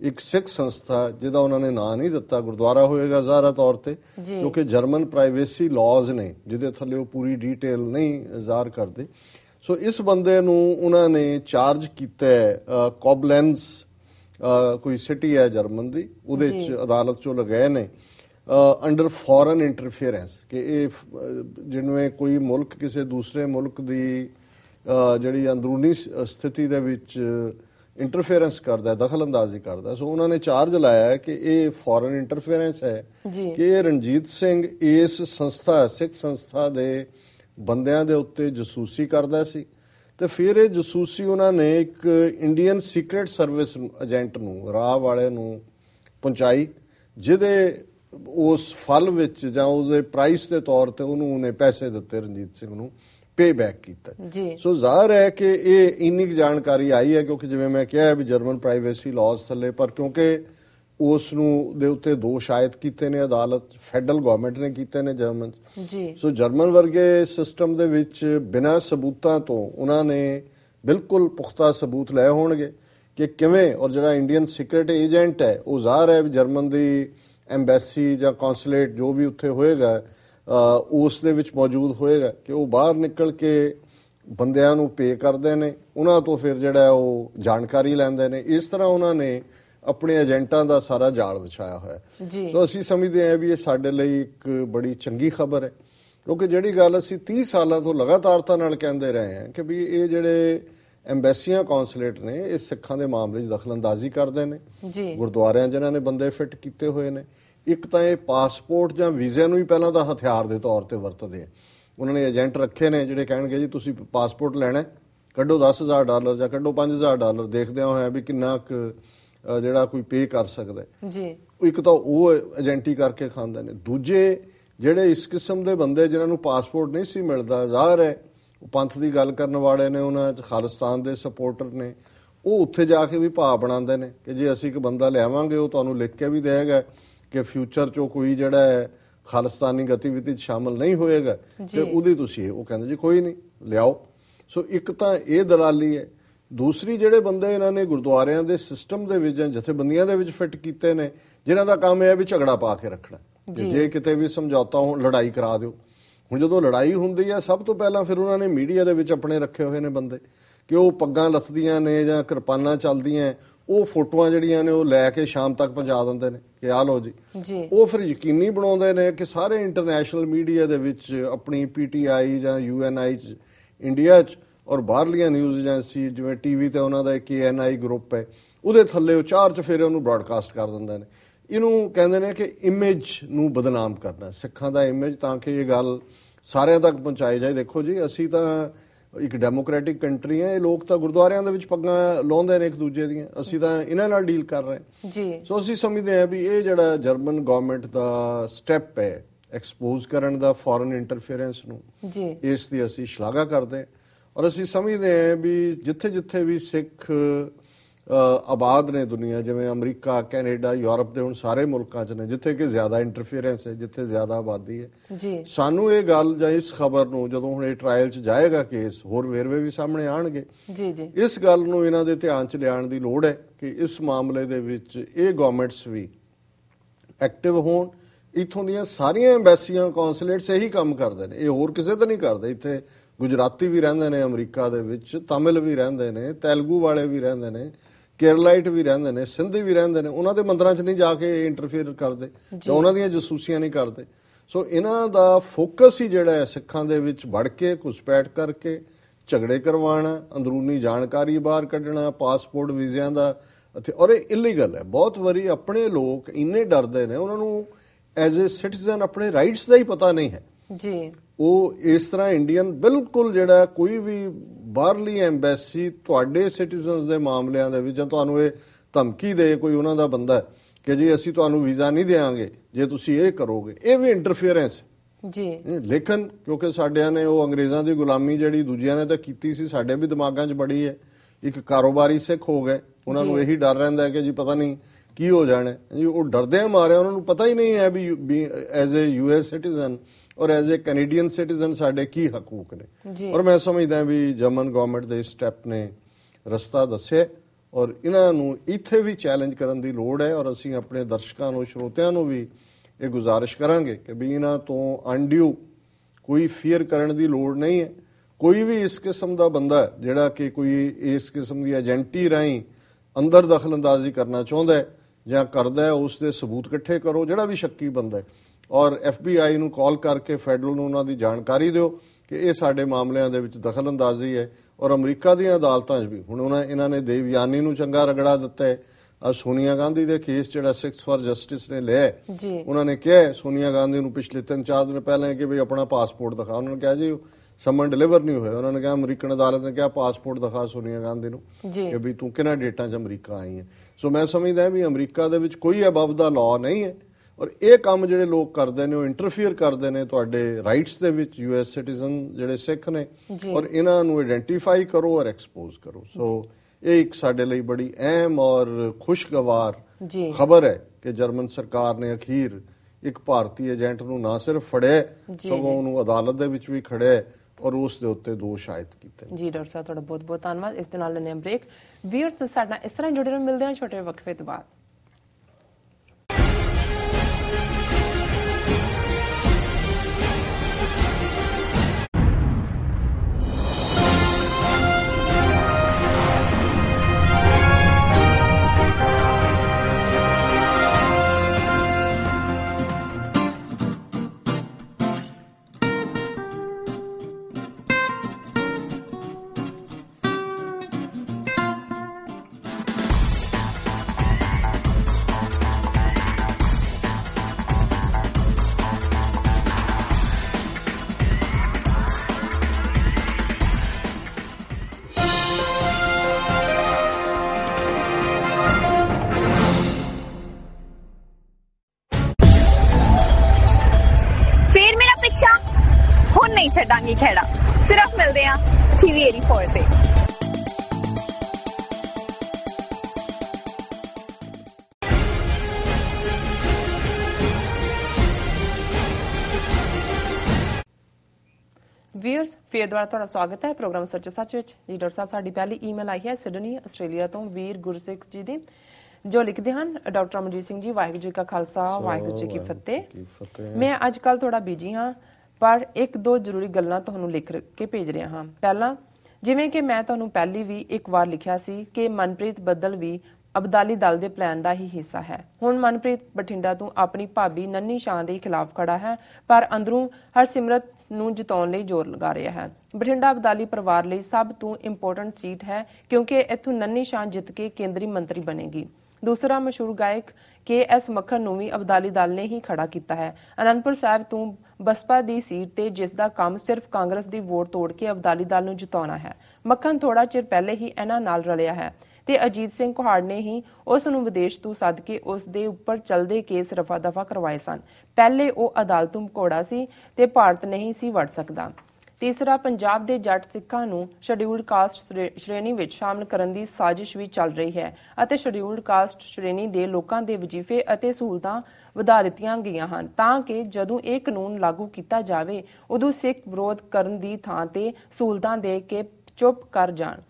[SPEAKER 2] ਇੱਕ ਸਿੱਖ ਸੰਸਥਾ ਜਿਹਦਾ ਉਹਨਾਂ ਨੇ ਨਾਂ ਨਹੀਂ ਦਿੱਤਾ ਗੁਰਦੁਆਰਾ ਹੋਏਗਾ ਜ਼ਾਹਰਾ ਤੌਰ ਤੇ। ਕਿਉਂਕਿ ਜਰਮਨ ਪ੍ਰਾਈਵੇਸੀ ਲਾਜ਼ ਨੇ ਜਿਹਦੇ ਥੱਲੇ ਉਹ ਪੂਰੀ ਡੀਟੇਲ ਨਹੀਂ ਜ਼ਾਹਰ ਕਰਦੇ ਸੋ ਇਸ ਬੰਦੇ ਨੂੰ ਉਹਨਾਂ ਨੇ ਚਾਰਜ ਕੀਤਾ ਕੋਬਲੈਂਸ ਕੋਈ ਸਿਟੀ ਹੈ ਜਰਮਨ ਦੀ ਉਹਦੇ। ਚ ਅਦਾਲਤ ਚੋਂ ਲਗਾਏ ਨੇ ਅੰਡਰ ਫੋਰਨ ਇੰਟਰਫੇਰੈਂਸ ਕਿ ਇਹ ਜਿਵੇਂ ਕੋਈ ਮੁਲਕ ਕਿਸੇ ਦੂਸਰੇ ਮੁਲਕ ਦੀ ਜਿਹੜੀ ਅੰਦਰੂਨੀ ਸਥਿਤੀ ਦੇ ਵਿੱਚ ਇੰਟਰਫੇਰੈਂਸ ਕਰਦਾ ਹੈ ਦਖਲਅੰਦਾਜ਼ੀ ਕਰਦਾ ਹੈ। ਸੋ ਉਹਨਾਂ ਨੇ ਚਾਰਜ ਲਾਇਆ ਹੈ ਕਿ ਇਹ ਫੋਰਨ ਇੰਟਰਫੇਰੈਂਸ ਹੈ ਕਿ ਇਹ ਰਣਜੀਤ ਸਿੰਘ ਇਸ ਸੰਸਥਾ ਸਿੱਖ ਸੰਸਥਾ ਦੇ ਬੰਦਿਆਂ ਦੇ ਉੱਤੇ ਜਸੂਸੀ ਕਰਦਾ ਸੀ ਤੇ ਫਿਰ ਇਹ ਜਸੂਸੀ ਉਹਨਾਂ ਨੇ ਇੱਕ ਇੰਡੀਅਨ ਸੀਕ੍ਰੀਟ ਸਰਵਿਸ ਏਜੰਟ ਨੂੰ ਰਾਹ ਵਾਲੇ ਨੂੰ ਪਹੁੰਚਾਈ ਜਿਹਦੇ ਉਸ ਫਲ ਵਿੱਚ ਜਾਂ ਉਹਦੇ ਪ੍ਰਾਈਸ ਦੇ ਤੌਰ ਤੇ ਉਹਨੂੰ ਉਹਨੇ ਪੈਸੇ ਦਿੱਤੇ ਰਣਜੀਤ ਸਿੰਘ ਨੂੰ ਪੇ ਬੈਕ ਕੀਤਾ ਸੋ ਜ਼ਾਹਰ ਹੈ ਕਿ ਇਹ ਇੰਨੀ ਜਾਣਕਾਰੀ ਆਈ ਹੈ ਕਿਉਂਕਿ ਜਿਵੇਂ ਮੈਂ ਕਿਹਾ ਵੀ ਜਰਮਨ ਪ੍ਰਾਈਵੇਸੀ ਲਾਜ਼ ਥੱਲੇ ਪਰ ਕਿਉਂਕਿ ਉਸ ਨੂੰ ਦੇ ਉੱਤੇ ਦੋਸ਼ ਆਇਤ ਕੀਤੇ ਨੇ ਅਦਾਲਤ ਫੈਡਰਲ ਗਵਰਨਮੈਂਟ ਨੇ ਕੀਤੇ ਨੇ ਜਰਮਨ।
[SPEAKER 1] ਜੀ।
[SPEAKER 2] ਸੋ ਜਰਮਨ ਵਰਗੇ ਸਿਸਟਮ ਦੇ ਵਿੱਚ ਬਿਨਾਂ ਸਬੂਤਾਂ ਤੋਂ ਉਹਨਾਂ ਨੇ ਬਿਲਕੁਲ ਪੁਖਤਾ ਸਬੂਤ ਲਏ ਹੋਣਗੇ ਕਿ ਕਿਵੇਂ ਔਰ ਜਿਹੜਾ ਇੰਡੀਅਨ ਸੀਕ੍ਰੀਟ ਏਜੰਟ ਹੈ ਉਹ ਜ਼ਾਹਰ ਹੈ ਜਰਮਨ ਦੀ ਐਮਬੈਸੀ ਜਾਂ ਕੌਂਸੂਲੇਟ ਜੋ ਵੀ ਉੱਥੇ ਹੋਏਗਾ ਉਸ ਦੇ ਵਿੱਚ ਮੌਜੂਦ ਹੋਏਗਾ ਕਿ ਉਹ ਬਾਹਰ ਨਿਕਲ ਕੇ ਬੰਦਿਆਂ ਨੂੰ ਪੇ ਕਰਦੇ ਨੇ। ਉਹਨਾਂ ਤੋਂ ਫਿਰ ਜਿਹੜਾ ਉਹ ਜਾਣਕਾਰੀ ਲੈਂਦੇ ਨੇ। ਇਸ ਤਰ੍ਹਾਂ ਉਹਨਾਂ ਨੇ ਆਪਣੇ ਏਜੰਟਾਂ ਦਾ ਸਾਰਾ ਜਾਲ ਵਿਛਾਇਆ ਹੋਇਆ ਹੈ। ਸੋ ਅਸੀਂ ਸਮਝਦੇ ਹਾਂ ਵੀ ਇਹ ਸਾਡੇ ਲਈ ਇੱਕ ਬੜੀ ਚੰਗੀ ਖਬਰ ਹੈ। ਕਿਉਂਕਿ ਜਿਹੜੀ ਗੱਲ ਅਸੀਂ 30 ਸਾਲਾਂ ਤੋਂ ਲਗਾਤਾਰਤਾ ਨਾਲ ਕਹਿੰਦੇ ਰਹੇ ਹਾਂ ਕਿ ਵੀ ਇਹ ਜਿਹੜੇ ਐਮਬੈਸੀਆਂ ਕੌਂਸੂਲੇਟ ਨੇ ਇਹ ਸਿੱਖਾਂ ਦੇ ਮਾਮਲੇ 'ਚ ਦਖਲਅੰਦਾਜ਼ੀ ਕਰਦੇ ਨੇ।
[SPEAKER 1] ਜੀ।
[SPEAKER 2] ਗੁਰਦੁਆਰਿਆਂ ਜਿਨ੍ਹਾਂ ਨੇ ਬੰਦੇ ਫਿੱਟ ਕੀਤੇ ਹੋਏ ਨੇ। ਇੱਕ ਤਾਂ ਇਹ ਪਾਸਪੋਰਟ ਜਾਂ ਵੀਜ਼ੇ ਨੂੰ ਹੀ ਪਹਿਲਾਂ ਤਾਂ ਹਥਿਆਰ ਦੇ ਤੌਰ ਤੇ ਵਰਤਦੇ ਆ। ਉਹਨਾਂ ਨੇ ਏਜੰਟ ਰੱਖੇ ਨੇ ਜਿਹੜੇ ਕਹਿਣਗੇ ਜੀ ਤੁਸੀਂ ਪਾਸਪੋਰਟ ਲੈਣਾ ਕੱਢੋ 10000 ਡਾਲਰ ਜਾਂ ਕੱਢੋ 5000 ਡਾਲਰ। ਦੇਖਦਿਆਂ ਹੋਇਆ ਵੀ ਕਿੰਨਾ ਕੁ ਜਿਹੜਾ ਕੋਈ ਪੇ ਕਰ ਸਕਦਾ
[SPEAKER 1] ਜੀ।
[SPEAKER 2] ਇੱਕ ਤਾਂ ਉਹ ਏਜੰਟੀ ਕਰਕੇ ਖਾਂਦੇ ਨੇ। ਦੂਜੇ ਜਿਹੜੇ ਇਸ ਕਿਸਮ ਦੇ ਬੰਦੇ ਜਿਨ੍ਹਾਂ ਨੂੰ ਪਾਸਪੋਰਟ ਨਹੀਂ ਸੀ ਮਿਲਦਾ ਜ਼ਾਹਰ ਹੈ ਉਹ ਪੰਥ ਦੀ ਗੱਲ ਕਰਨ ਵਾਲੇ ਨੇ ਉਹਨਾਂ ਚ ਖਾਲਿਸਤਾਨ ਦੇ ਸਪੋਰਟਰ ਨੇ। ਉਹ ਉੱਥੇ ਜਾ ਕੇ ਵੀ ਭਾਅ ਬਣਾਉਂਦੇ ਨੇ ਕਿ ਜੇ ਅਸੀਂ ਇੱਕ ਬੰਦਾ ਲਿਆਵਾਂਗੇ ਉਹ ਤੁਹਾਨੂੰ ਲਿਖ ਕੇ ਵੀ ਦੇਗਾ ਕਿ ਫਿਊਚਰ ਚੋਂ ਕੋਈ ਜਿਹੜਾ ਹੈ ਖਾਲਿਸਤਾਨੀ ਗਤੀਵਿਧੀ 'ਚ ਸ਼ਾਮਲ ਨਹੀਂ ਹੋਏਗਾ। ਤੇ ਉਹਦੀ ਤੁਸੀਂ ਉਹ ਕਹਿੰਦੇ ਜੀ ਕੋਈ ਨਹੀਂ ਲਿਆਓ। ਸੋ ਇੱਕ ਤਾਂ ਇਹ ਦਲਾਲੀ ਹੈ ਦੂਸਰੀ ਜਿਹੜੇ ਬੰਦੇ ਇਹਨਾਂ ਨੇ ਗੁਰਦੁਆਰਿਆਂ ਦੇ ਸਿਸਟਮ ਦੇ ਵਿੱਚ ਜਾਂ ਜਥੇਬੰਦੀਆਂ ਦੇ ਵਿੱਚ ਫਿੱਟ ਕੀਤੇ ਨੇ ਜਿਨ੍ਹਾਂ ਦਾ ਕੰਮ ਇਹ ਹੈ ਵੀ ਝਗੜਾ ਪਾ ਕੇ ਰੱਖਣਾ। ਜੇ। ਕਿਤੇ ਵੀ ਸਮਝੌਤਾ ਹੋ ਲੜਾਈ ਕਰਾ ਦਿਓ। ਹੁਣ ਜਦੋਂ ਲੜਾਈ ਹੁੰਦੀ ਹੈ ਸਭ ਤੋਂ ਪਹਿਲਾਂ ਫਿਰ ਉਹਨਾਂ ਨੇ ਮੀਡੀਆ ਦੇ ਵਿੱਚ ਆਪਣੇ ਰੱਖੇ ਹੋਏ ਨੇ ਬੰਦੇ। ਕਿ ਉਹ ਪੱਗਾਂ ਲੱਥਦੀਆਂ ਨੇ ਜਾਂ ਕਿਰਪਾਨਾਂ ਚੱਲਦੀਆਂ ਉਹ ਫੋਟੋਆਂ ਜਿਹੜੀਆਂ ਨੇ ਉਹ ਲੈ ਕੇ ਸ਼ਾਮ ਤੱਕ ਪਹੁੰਚਾ ਦਿੰਦੇ ਨੇ ਕਿ ਆ ਲਓ ਜੀ। ਉਹ ਫਿਰ ਯਕੀਨੀ ਬਣਾਉਂਦੇ ਨੇ ਕਿ ਸਾਰੇ ਇੰਟਰਨੈਸ਼ਨਲ ਮੀਡੀਆ ਦੇ ਵਿੱਚ ਆਪਣੀ ਪੀਟੀਆਈ ਜਾਂ ਯੂਐਨਆਈ ਚ ਇੰਡੀਆ ਚ ਔਰ ਬਾਹਰਲੀਆਂ ਨਿਊਜ਼ ਏਜੰਸੀ ਜਿਵੇਂ ਟੀਵੀ ਤੇ ਉਹਨਾਂ ਦਾ ਇੱਕ ਐਨਆਈ ਗਰੁੱਪ ਹੈ ਉਹਦੇ ਥੱਲੇ ਉਹ ਚਾਰ ਚਫੇਰੇ ਉਹਨੂੰ ਬ੍ਰਾਡਕਾਸਟ ਕਰ ਦਿੰਦੇ ਨੇ। ਇਹਨੂੰ ਕਹਿੰਦੇ ਨੇ ਕਿ ਇਮੇਜ ਨੂੰ ਬਦਨਾਮ ਕਰਨਾ ਸਿੱਖਾਂ ਦਾ ਇਮੇਜ ਤਾਂ ਕਿ ਇਹ ਗੱਲ ਸਾਰਿਆਂ ਤੱਕ ਪਹੁੰਚਾਈ ਜਾਏ। ਦੇਖੋ ਜੀ ਅਸੀਂ ਤਾਂ ਇੱਕ ਡੈਮੋਕ੍ਰੈਟਿਕ ਕੰਟਰੀ ਹੈ ਇਹ ਲੋਕ ਤਾਂ ਗੁਰਦੁਆਰਿਆਂ ਦੇ ਵਿੱਚ ਪੱਗਾਂ ਲਾਉਂਦੇ ਨੇ ਇੱਕ ਦੂਜੇ ਦੀਆਂ। ਅਸੀਂ ਤਾਂ ਇਹਨਾਂ ਨਾਲ ਡੀਲ ਕਰ ਰਹੇ ਹਾਂ।
[SPEAKER 1] ਜੀ।
[SPEAKER 2] ਸੋ ਅਸੀਂ ਸਮਝਦੇ ਹਾਂ ਵੀ ਇਹ ਜਿਹੜਾ ਜਰਮਨ ਗਵਰਨਮੈਂਟ ਦਾ ਸਟੈਪ ਹੈ ਐਕਸਪੋਜ਼ ਕਰਨ ਦਾ ਫੋਰਨ ਇੰਟਰਫੇਰੈਂਸ ਨੂੰ
[SPEAKER 1] ਜੀ।
[SPEAKER 2] ਇਸ ਦੀ ਅਸੀਂ ਸ਼ਲਾਘਾ ਕਰਦੇ ਹਾਂ। ਔਰ ਅਸੀਂ ਸਮਝਦੇ ਹਾਂ ਵੀ ਜਿੱਥੇ ਜਿੱਥੇ ਵੀ ਸਿੱਖ ਆਬਾਦ ਨੇ ਦੁਨੀਆ ਜਿਵੇਂ ਅਮਰੀਕਾ ਕੈਨੇਡਾ ਯੂਰਪ ਦੇ ਹੁਣ ਸਾਰੇ ਮੁਲਕਾਂ 'ਚ ਨੇ ਜਿੱਥੇ ਕਿ ਜ਼ਿਆਦਾ ਇੰਟਰਫੇਰੈਂਸ ਹੈ ਜਿੱਥੇ ਜ਼ਿਆਦਾ ਆਬਾਦੀ ਹੈ।
[SPEAKER 1] ਜੀ।
[SPEAKER 2] ਸਾਨੂੰ ਇਹ ਗੱਲ ਜਾਂ ਇਸ ਖਬਰ ਨੂੰ ਜਦੋਂ ਹੁਣ ਇਹ ਟ੍ਰਾਇਲ 'ਚ ਜਾਏਗਾ ਕੇਸ ਹੋਰ ਵੇਰਵੇ ਵੀ ਸਾਹਮਣੇ ਆਣਗੇ
[SPEAKER 1] ਜੀ ਜੀ।
[SPEAKER 2] ਇਸ ਗੱਲ ਨੂੰ ਇਹਨਾਂ ਦੇ ਧਿਆਨ 'ਚ ਲਿਆਉਣ ਦੀ ਲੋੜ ਹੈ ਕਿ ਇਸ ਮਾਮਲੇ ਦੇ ਵਿੱਚ ਇਹ ਗਵਰਨਮੈਂਟਸ ਵੀ ਐਕਟਿਵ ਹੋਣ। ਇਥੋਂ ਦੀਆਂ ਸਾਰੀਆਂ ਐਮਬੈਸੀਆਂ ਕੌਂਸੂਲੇਟਸ ਇਹੀ ਕੰਮ ਕਰਦੇ ਨੇ। ਇਹ ਹੋਰ ਕਿਸੇ ਤੇ ਨਹੀਂ ਕਰਦੇ। ਇੱਥੇ ਗੁਜਰਾਤੀ ਵੀ ਰਹਿੰਦੇ ਨੇ ਅਮਰੀਕਾ ਦੇ ਵਿੱਚ ਤਮਿਲ ਵੀ ਰਹਿੰਦੇ ਨੇ ਤੇਲਗੂ ਵਾਲੇ ਵੀ ਰਹਿੰਦੇ ਨੇ ਕੇਰਲਾਈਟ ਵੀ ਰਹਿੰਦੇ ਨੇ ਸਿੰਧੀ ਵੀ ਰਹਿੰਦੇ ਨੇ ਉਹਨਾਂ ਦੇ ਮੰਦਰਾਂ 'ਚ ਨਹੀਂ ਜਾ ਕੇ ਇੰਟਰਫੇਅਰ ਕਰਦੇ ਜਾਂ। ਉਹਨਾਂ ਦੀਆਂ ਜਸੂਸੀਆਂ ਨਹੀਂ ਕਰਦੇ। ਸੋ ਇਹਨਾਂ ਦਾ ਫੋਕਸ ਹੀ ਜਿਹੜਾ ਹੈ ਸਿੱਖਾਂ ਦੇ ਵਿੱਚ ਵੜ ਕੇ ਘੁਸਪੈਠ ਕਰਕੇ ਝਗੜੇ ਕਰਵਾਉਣਾ ਅੰਦਰੂਨੀ ਜਾਣਕਾਰੀ ਬਾਹਰ ਕੱਢਣਾ ਪਾਸਪੋਰਟ ਵੀਜ਼ਿਆਂ ਦਾ ਅਤੇ ਔਰ ਇਹ ਇਲੀਗਲ ਹੈ। ਬਹੁਤ ਵਾਰੀ ਆਪਣੇ ਲੋਕ ਇੰਨੇ ਡਰਦੇ ਨੇ ਉਹਨਾਂ ਨੂੰ ਐਜ਼ ਅ ਸਿਟੀਜ਼ਨ ਆਪਣੇ ਰਾਈਟਸ ਦਾ ਹੀ ਪਤਾ ਨਹੀਂ ਹੈ।
[SPEAKER 1] ਜੀ।
[SPEAKER 2] ਉਹ ਇਸ ਤਰ੍ਹਾਂ ਇੰਡੀਅਨ ਬਿਲਕੁਲ ਜਿਹੜਾ ਕੋਈ ਵੀ ਬਾਹਰਲੀ ਐਮਬੈਸੀ ਤੁਹਾਡੇ ਸਿਟੀਜ਼ਨਸ ਦੇ ਮਾਮਲਿਆਂ ਦੇ ਵਿੱਚ ਜਾਂ ਤੁਹਾਨੂੰ ਇਹ ਧਮਕੀ ਦੇ ਕੋਈ ਉਹਨਾਂ ਦਾ ਬੰਦਾ ਕਿ ਜੀ ਅਸੀਂ ਤੁਹਾਨੂੰ ਵੀਜ਼ਾ ਨਹੀਂ ਦੇਵਾਂਗੇ ਜੇ ਤੁਸੀਂ ਇਹ ਕਰੋਗੇ। ਇਹ ਵੀ ਇੰਟਰਫੇਰੈਂਸ
[SPEAKER 1] ਜੀ।
[SPEAKER 2] ਲੇਕਿਨ ਕਿਉਂਕਿ ਸਾਡਿਆਂ ਨੇ ਉਹ ਅੰਗਰੇਜ਼ਾਂ ਦੀ ਗੁਲਾਮੀ ਜਿਹੜੀ ਦੂਜਿਆਂ ਨੇ ਤਾਂ ਕੀਤੀ ਸੀ ਸਾਡੇ ਵੀ ਦਿਮਾਗਾਂ 'ਚ ਬੜੀ ਹੈ। ਇੱਕ ਕਾਰੋਬਾਰੀ ਸਿੱਖ ਹੋ ਗਏ ਉਹਨਾਂ ਨੂੰ ਇਹੀ ਡਰ ਰਹਿੰਦਾ ਹੈ ਕਿ ਜੀ ਪਤਾ ਨਹੀਂ ਕੀ ਹੋ ਜਾਣਾ। ਜੀ ਉਹ ਡਰਦੇ ਆ ਮਾਰੇ ਉਹਨਾਂ ਨੂੰ ਪਤਾ ਹੀ ਨਹੀਂ ਹੈ ਵੀ ਐਜ਼ ਅ ਯੂਐਸ ਸਿਟੀਜ਼ਨ ਔਰ ਐਜ਼ ਅ ਕੈਨੇਡੀਅਨ ਸਿਟੀਜ਼ਨ ਸਾਡੇ ਕੀ ਹਕੂਕ ਨੇ? ਔਰ ਮੈਂ ਸਮਝਦਾ ਵੀ ਜਰਮਨ ਗਵਰਨਮੈਂਟ ਦੇ ਸਟੈਪ ਨੇ ਰਸਤਾ ਦੱਸਿਆ ਔਰ ਇਹਨਾਂ ਨੂੰ ਇੱਥੇ ਵੀ ਚੈਲੰਜ ਕਰਨ ਦੀ ਲੋੜ ਹੈ ਔਰ ਅਸੀਂ ਆਪਣੇ ਦਰਸ਼ਕਾਂ ਨੂੰ ਸਰੋਤਿਆਂ ਨੂੰ ਵੀ ਇਹ ਗੁਜ਼ਾਰਿਸ਼ ਕਰਾਂਗੇ ਕਿ ਵੀ ਇਹਨਾਂ ਤੋਂ ਅਨਡਿਊ ਕੋਈ ਫੀਅਰ ਕਰਨ ਦੀ ਲੋੜ ਨਹੀਂ ਹੈ। ਕੋਈ ਵੀ ਇਸ ਕਿਸਮ ਦਾ ਬੰਦਾ ਹੈ ਜਿਹੜਾ ਕਿ ਕੋਈ ਇਸ ਕਿਸਮ ਦੀ ਏਜੰਟੀ ਰਾਹੀਂ ਅੰਦਰ ਦਖਲਅੰਦਾਜ਼ੀ ਕਰਨਾ ਚਾਹੁੰਦਾ ਹੈ ਜਾਂ ਕਰਦਾ ਹੈ ਉਸ ਦੇ ਸਬੂਤ ਇਕੱਠੇ ਕਰੋ। ਜਿਹੜਾ ਵੀ ਸ਼ੱਕੀ ਬੰਦਾ ਹੈ ਔਰ FBI ਨੂੰ ਕਾਲ ਕਰਕੇ ਫੈਡਰਲ ਨੂੰ ਉਹਨਾਂ ਦੀ ਜਾਣਕਾਰੀ ਦਿਓ ਕਿ ਇਹ ਸਾਡੇ ਮਾਮਲਿਆਂ ਦੇ ਵਿੱਚ ਦਖਲਅੰਦਾਜ਼ੀ ਹੈ ਔਰ ਅਮਰੀਕਾ ਦੀਆਂ ਅਦਾਲਤਾਂ 'ਚ ਵੀ। ਹੁਣ ਉਹਨਾਂ ਇਹਨਾਂ ਨੇ ਦੇਵਯਾਨੀ ਨੂੰ ਚੰਗਾ ਰਗੜਾ ਦਿੱਤਾ ਹੈ। ਆ ਸੋਨੀਆ ਗਾਂਧੀ ਦੇ ਕੇਸ ਜਿਹੜਾ 6 ਫਾਰ ਜਸਟਿਸ ਨੇ ਲਿਆ ਉਹਨਾਂ ਨੇ ਕਿਹਾ ਸੋਨੀਆ ਗਾਂਧੀ ਨੂੰ ਪਿਛਲੇ 3-4 ਦਿਨ ਪਹਿਲਾਂ ਕਿ ਵੀ ਆਪਣਾ ਪਾਸਪੋਰਟ ਦਿਖਾ। ਉਹਨਾਂ ਨੇ ਕਿਹਾ ਜੀ ਸਮਨ ਡਿਲੀਵਰ ਨਹੀਂ ਹੋਇਆ। ਉਹਨਾਂ ਨੇ ਕਿਹਾ ਅਮਰੀਕਨ ਅਦਾਲਤ ਨੇ ਕਿਹਾ ਪਾਸਪੋਰਟ ਦਿਖਾ ਸੋਨੀਆ ਗਾਂਧੀ ਨੂੰ ਕਿ ਵੀ ਤੂੰ ਕਿਹਨਾਂ ਡੇਟਾਂ 'ਚ ਅਮਰੀਕਾ ਆਈ ਹੈ। ਸੋ ਮੈਂ ਸਮਝਦਾ ਵੀ ਅਮਰੀਕਾ ਦੇ ਵਿੱਚ ਕੋਈ ਅਬਵ ਦਾ ਲਾਅ ਨਹੀਂ ਹੈ। ਔਰ ਇਹ ਕੰਮ ਜਿਹੜੇ ਲੋਕ ਕਰਦੇ ਨੇ ਉਹ ਇੰਟਰਫੀਅਰ ਕਰਦੇ ਨੇ ਤੁਹਾਡੇ ਰਾਈਟਸ ਦੇ ਵਿੱਚ ਯੂਐਸ ਸਿਟੀਜ਼ਨ ਜਿਹੜੇ ਸਿੱਖ ਨੇ। ਔਰ ਇਹਨਾਂ ਨੂੰ ਆਇਡੈਂਟੀਫਾਈ ਕਰੋ ਔਰ ਐਕਸਪੋਜ਼ ਕਰੋ। ਸੋ ਇਹ ਇੱਕ ਸਾਡੇ ਲਈ ਬੜੀ ਅਹਿਮ ਔਰ ਖੁਸ਼ਗਵਾਰ ਖਬਰ ਹੈ ਕਿ ਜਰਮਨ ਸਰਕਾਰ ਨੇ ਅਖੀਰ ਇੱਕ ਭਾਰਤੀ ਏਜੰਟ ਨੂੰ ਨਾ ਸਿਰਫ ਫੜਿਆ ਸਗੋਂ ਉਹਨੂੰ ਅਦਾਲਤ ਦੇ ਵਿੱਚ ਵੀ ਖੜਿਆ ਔਰ ਉਸ ਦੇ ਉੱਤੇ ਦੋਸ਼ ਆਇਦ ਕੀਤੇ।
[SPEAKER 1] ਜੀ ਡਾਕਟਰ ਸਾਹਿਬ ਤੁਹਾਡਾ ਬਹੁਤ ਬਹੁਤ ਧੰਨਵਾਦ। ਇਸ ਦੇ ਨਾਲ ਲੈਣੇ ਬ੍ਰੇਕ ਵੀਅਰਸ ਤੁਸੀਂ ਸਾਡੇ ਨਾਲ ਇਸ ਤਰ੍ਹਾਂ ਜੁੜੇ ਰਹੋ ਮਿਲਦੇ ਹਾਂ ਛੋਟੇ ਵਕਫੇ ਤੋਂ ਬਾਅਦ।
[SPEAKER 3] ਰਵੀ ਖੇੜਾ ਸਿਰਫ ਮਿਲਦੇ ਆ ਟੀਵੀ 84 ਤੇ।
[SPEAKER 1] ਵੀਅਰਸ ਫੇਰ ਦੁਆਰਾ ਤੁਹਾਡਾ ਸਵਾਗਤ ਹੈ ਪ੍ਰੋਗਰਾਮ ਸੱਚ ਸੱਚ ਵਿੱਚ। ਜੀ ਡਾਕਟਰ ਸਾਹਿਬ ਸਾਡੀ ਪਹਿਲੀ ਈਮੇਲ ਆਈ ਹੈ ਸਿਡਨੀ ਆਸਟ੍ਰੇਲੀਆ ਤੋਂ ਵੀਰ ਗੁਰਸਿੱਖ ਜੀ ਦੀ ਜੋ ਲਿਖਦੇ ਹਨ ਡਾਕਟਰ ਅਮਰਜੀਤ ਸਿੰਘ ਜੀ ਵਾਹਿਗੁਰੂ ਜੀ ਕਾ ਖਾਲਸਾ ਵਾਹਿਗੁਰੂ ਜੀ ਕੀ ਫਤਿਹ। ਮੈਂ ਅੱਜ ਕੱਲ ਥੋੜਾ ਬਿਜ਼ੀ ਹਾਂ। ਪਰ ਇੱਕ ਦੋ ਜ਼ਰੂਰੀ ਗੱਲਾਂ ਤੁਹਾਨੂੰ ਲਿਖ ਕੇ ਭੇਜ ਰਿਹਾ ਹਾਂ। ਪਹਿਲਾ, ਜਿਵੇਂ ਕਿ ਮੈਂ ਤੁਹਾਨੂੰ ਪਹਿਲੀ ਵੀ ਇੱਕ ਵਾਰ ਲਿਖਿਆ ਸੀ ਕਿ ਮਨਪ੍ਰੀਤ ਬੱਦਲ ਵੀ ਅਬਦਾਲੀ ਦਲ ਦੇ ਪਲਾਨ ਦਾ ਹੀ ਹਿੱਸਾ ਹੈ। ਹੁਣ ਮਨਪ੍ਰੀਤ ਬਠਿੰਡਾ ਤੋਂ ਆਪਣੀ ਭਾਬੀ ਨੰਨੀ ਸ਼ਾਹ ਦੇ ਖਿਲਾਫ ਖੜਾ ਹੈ, ਪਰ ਅੰਦਰੋਂ ਹਰਸਿਮਰਤ ਨੂੰ ਜਿਤਾਉਣ ਲਈ ਜ਼ੋਰ ਲਗਾ ਰਿਹਾ ਹੈ। ਬਠਿੰਡਾ ਅਬਦਾਲੀ ਪਰਿਵਾਰ ਲਈ ਸਭ ਤੋਂ ਇੰਪੋਰਟੈਂਟ ਸੀਟ ਹੈ, ਕਿਉਂਕਿ ਇੱਥੋਂ ਨੰਨੀ ਸ਼ਾਹ ਜਿੱਤ ਕੇ ਕੇਂਦਰੀ ਮੰਤਰੀ ਬਣੇਗੀ। ਦੂਸਰਾ ਮਸ਼ਹੂਰ ਗਾਇਕ ਕੇ ਐਸ ਮੱਖਣ ਨੂੰ ਵੀ ਅਬਦਾਲੀ ਦਲ ਨੇ ਹੀ ਖੜਾ ਕੀਤਾ ਹੈ। ਅਨੰਦਪੁਰ ਸਾਹਿਬ ਤੋਂ ਬਸਪਾ ਦੀ ਸੀਟ ਤੇ ਜਿਸ ਦਾ ਕੰਮ ਸਿਰਫ ਕਾਂਗਰਸ ਦੀ ਵੋਟ ਤੋੜ ਕੇ ਅਬਦਾਲੀ ਦਲ ਨੂੰ ਜਿਤਾਉਣਾ ਹੈ। ਮੱਖਣ ਥੋੜਾ ਚਿਰ ਪਹਿਲੇ ਹੀ ਇਹਨਾਂ ਨਾਲ ਰਲਿਆ ਹੈ ਤੇ ਅਜੀਤ ਸਿੰਘ ਕੁਹਾੜ ਨੇ ਹੀ ਉਸ ਨੂੰ ਵਿਦੇਸ਼ ਤੋਂ ਸੱਦ ਕੇ ਉਸ ਦੇ ਉੱਪਰ ਚਲਦੇ ਕੇਸ ਰਫਾ ਦਫਾ ਕਰਵਾਏ ਸਨ। ਪਹਿਲੇ ਉਹ ਅਦਾਲਤੋਂ ਮਕੋੜਾ ਸੀ ਤੇ ਭਾਰਤ ਨਹੀਂ ਸੀ ਵੜ ਸਕਦਾ। ਤੀਸਰਾ, ਪੰਜਾਬ ਦੇ ਜੱਟ ਸਿੱਖਾਂ ਨੂੰ ਸ਼ਡਿਊਲਡ ਕਾਸਟ ਸ਼੍ਰੇਣੀ ਵਿੱਚ ਸ਼ਾਮਲ ਕਰਨ ਦੀ ਸਾਜ਼ਿਸ਼ ਵੀ ਚੱਲ ਰਹੀ ਹੈ ਅਤੇ ਸ਼ਡਿਊਲਡ ਕਾਸਟ ਸ਼੍ਰੇਣੀ ਦੇ ਲੋਕਾਂ ਦੇ ਵਜ਼ੀਫੇ ਅਤੇ ਸਹੂਲਤਾਂ ਵਧਾ ਦਿੱਤੀਆਂ ਗਈਆਂ ਹਨ ਤਾਂ ਕਿ ਜਦੋਂ ਇਹ ਕਾਨੂੰਨ ਲਾਗੂ ਕੀਤਾ ਜਾਵੇ, ਉਦੋਂ ਸਿੱਖ ਵਿਰੋਧ ਕਰਨ ਦੀ ਥਾਂ ਤੇ ਸਹੂਲਤਾਂ ਦੇ ਕੇ ਚੁੱਪ ਕਰ ਜਾਣ।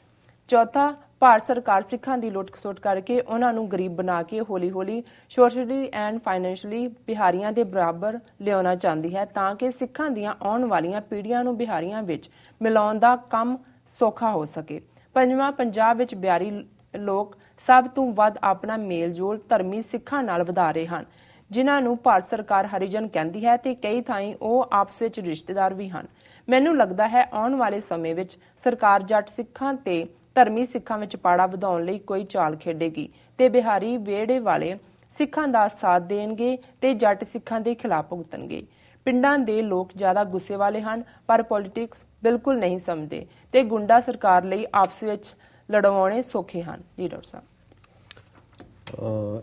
[SPEAKER 1] ਚੌਥਾ ਭਾਰਤ ਸਰਕਾਰ ਸਿੱਖਾਂ ਦੀ ਲੁੱਟ ਖਸੁੱਟ ਕਰਕੇ ਉਹਨਾਂ ਨੂੰ ਗਰੀਬ ਬਣਾ ਕੇ ਹੌਲੀ-ਹੌਲੀ ਸੋਸ਼ਲੀ ਐਂਡ ਫਾਈਨੈਂਸ਼ਲੀ ਬਿਹਾਰੀਆਂ ਦੇ ਬਰਾਬਰ ਲਿਆਉਣਾ ਚਾਹੁੰਦੀ ਹੈ ਤਾਂ ਕਿ ਸਿੱਖਾਂ ਦੀਆਂ ਆਉਣ ਵਾਲੀਆਂ ਪੀੜ੍ਹੀਆਂ ਨੂੰ ਬਿਹਾਰੀਆਂ ਵਿੱਚ ਮਿਲਾਉਣ ਦਾ ਕੰਮ ਸੌਖਾ ਹੋ ਸਕੇ। ਪੰਜਵਾਂ, ਪੰਜਾਬ ਵਿੱਚ ਬਿਹਾਰੀ ਲੋਕ ਸਭ ਤੋਂ ਵੱਧ ਆਪਣਾ ਮੇਲ-ਜੋਲ ਧਰਮੀ ਸਿੱਖਾਂ ਨਾਲ ਵਧਾ ਰਹੇ ਹਨ, ਜਿਨ੍ਹਾਂ ਨੂੰ ਭਾਰਤ ਸਰਕਾਰ ਹਰੀਜਨ ਕਹਿੰਦੀ ਹੈ ਤੇ ਕਈ ਥਾਈਂ ਉਹ ਆਪਸ ਵਿੱਚ ਰਿਸ਼ਤੇਦਾਰ ਵੀ ਹਨ। ਮੈਨੂੰ ਲੱਗਦਾ ਹੈ ਆਉਣ ਵਾਲੇ ਸਮੇਂ ਵਿੱਚ ਸਰਕਾਰ ਜੱਟ ਸਿੱਖਾਂ ਤੇ ਧਰਮੀ ਸਿੱਖਾਂ ਵਿੱਚ ਪਾੜਾ ਵਧਾਉਣ ਲਈ ਕੋਈ ਚਾਲ ਖੇਡੇਗੀ ਤੇ ਬਿਹਾਰੀ ਵੇੜੇ ਵਾਲੇ ਸਿੱਖਾਂ ਦਾ ਸਾਥ ਦੇਣਗੇ ਤੇ ਜੱਟ ਸਿੱਖਾਂ ਦੇ ਖਿਲਾਫ ਭੁਗਤਣਗੇ। ਪਿੰਡਾਂ ਦੇ ਲੋਕ ਜ਼ਿਆਦਾ ਗੁੱਸੇ ਵਾਲੇ ਹਨ ਪਰ ਪੋਲਿਟਿਕਸ ਬਿਲਕੁਲ ਨਹੀਂ ਸਮਝਦੇ ਤੇ ਗੁੰਡਾ ਸਰਕਾਰ ਲਈ ਆਪਸ ਵਿੱਚ ਲੜਵਾਉਣੇ ਸੌਖੇ ਹਨ। ਜੀ ਡਾਕਟਰ ਸਾਹਿਬ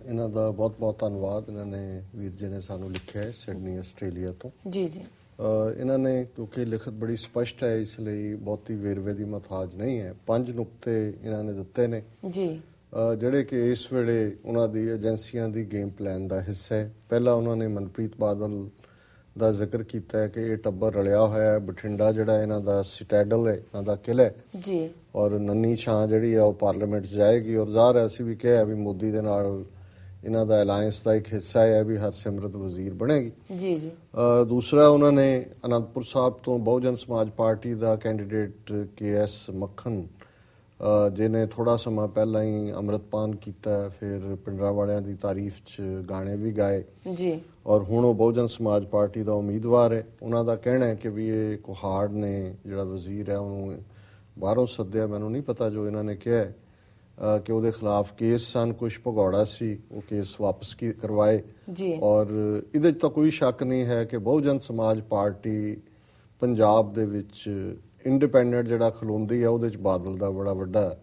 [SPEAKER 2] ਇਹਨਾਂ ਦਾ ਬਹੁਤ ਬਹੁਤ ਧੰਨਵਾਦ। ਇਹਨਾਂ ਨੇ ਵੀਰ ਜੀ ਨੇ ਸਾਨੂੰ ਲਿਖਿਆ ਹੈ ਸਿਡਨੀ ਆਸਟ੍ਰੇਲੀਆ ਤੋਂ।
[SPEAKER 1] ਜੀ ਜੀ।
[SPEAKER 2] ਇਹਨਾਂ ਨੇ ਕਿਉਂਕਿ ਲਿਖਤ ਬੜੀ ਸਪਸ਼ਟ ਹੈ ਇਸ ਲਈ ਬਹੁਤੀ ਵੇਰਵੇ ਦੀ ਮਹਤਾਜ ਨਹੀਂ ਹੈ। ਪੰਜ ਨੁਕਤੇ ਇਹਨਾਂ ਨੇ ਦਿੱਤੇ ਨੇ।
[SPEAKER 1] ਜੀ।
[SPEAKER 2] ਜਿਹੜੇ ਕਿ ਇਸ ਵੇਲੇ ਉਹਨਾਂ ਦੀ ਏਜੰਸੀਆਂ ਦੀ ਗੇਮ ਪਲਾਨ ਦਾ ਹਿੱਸਾ ਹੈ। ਪਹਿਲਾਂ ਉਹਨਾਂ ਨੇ ਮਨਪ੍ਰੀਤ ਬਾਦਲ ਦਾ ਜ਼ਿਕਰ ਕੀਤਾ ਹੈ ਕਿ ਇਹ ਟੱਬਰ ਰਲਿਆ ਹੋਇਆ ਹੈ। ਬਠਿੰਡਾ ਜਿਹੜਾ ਇਹਨਾਂ ਦਾ ਸਿਟੈਡਲ ਹੈ ਇਹਨਾਂ ਦਾ ਕਿਲ੍ਹਾ ਹੈ।
[SPEAKER 1] ਜੀ।
[SPEAKER 2] ਔਰ ਨੰਨੀ ਛਾਂ ਜਿਹੜੀ ਆ ਉਹ ਪਾਰਲੀਮੈਂਟ ਜਾਏਗੀ। ਔਰ ਜ਼ਾਹਰ ਹੈ ਅਸੀਂ ਵੀ ਕਿਹਾ ਵੀ ਮੋਦੀ ਦੇ ਨਾਲ ਇਹਨਾਂ ਦਾ ਅਲਾਈਅੰਸ ਦਾ ਇੱਕ ਹਿੱਸਾ ਹੈ ਵੀ ਹਰਸਿਮਰਤ ਵਜ਼ੀਰ ਬਣੇਗੀ।
[SPEAKER 1] ਜੀ ਜੀ।
[SPEAKER 2] ਅ, ਦੂਸਰਾ ਉਹਨਾਂ ਨੇ ਅਨੰਦਪੁਰ ਸਾਹਿਬ ਤੋਂ ਬਹੁਜਨ ਸਮਾਜ ਪਾਰਟੀ ਦਾ ਕੈਂਡੀਡੇਟ ਕੇ ਐਸ ਮੱਖਣ ਜਿਹਨੇ ਥੋੜਾ ਸਮਾਂ ਪਹਿਲਾਂ ਹੀ ਅੰਮ੍ਰਿਤਪਾਨ ਕੀਤਾ ਫਿਰ ਪਿੰਡਰਾ ਵਾਲਿਆਂ ਦੀ ਤਾਰੀਫ 'ਚ ਗਾਣੇ ਵੀ ਗਾਏ।
[SPEAKER 1] ਜੀ।
[SPEAKER 2] ਔਰ ਹੁਣ ਉਹ ਬਹੁਜਨ ਸਮਾਜ ਪਾਰਟੀ ਦਾ ਉਮੀਦਵਾਰ ਹੈ। ਉਹਨਾਂ ਦਾ ਕਹਿਣਾ ਹੈ ਕਿ ਵੀ ਇਹ ਕੁਹਾੜ ਨੇ ਜਿਹੜਾ ਵਜ਼ੀਰ ਹੈ ਉਹਨੂੰ ਬਾਹਰੋਂ ਸੱਦਿਆ ਮੈਨੂੰ ਨਹੀਂ ਪਤਾ ਜੋ ਇਹਨਾਂ ਨੇ ਕਿਹਾ ਕਿ ਉਹਦੇ ਖਿਲਾਫ ਕੇਸ ਸਨ ਕੁਝ ਭਗੌੜਾ ਸੀ ਉਹ ਕੇਸ ਵਾਪਸ ਕੀ ਕਰਵਾਏ।
[SPEAKER 1] ਜੀ।
[SPEAKER 2] ਔਰ ਇਹਦੇ 'ਚ ਤਾਂ ਕੋਈ ਸ਼ੱਕ ਨਹੀਂ ਹੈ ਕਿ ਬਹੁਜਨ ਸਮਾਜ ਪਾਰਟੀ ਪੰਜਾਬ ਦੇ ਵਿੱਚ ਇੰਡੀਪੈਂਡੈਂਟ ਜਿਹੜਾ ਖਲੋਂਦੀ ਹੈ ਉਹਦੇ 'ਚ ਬਾਦਲ ਦਾ ਬੜਾ ਵੱਡਾ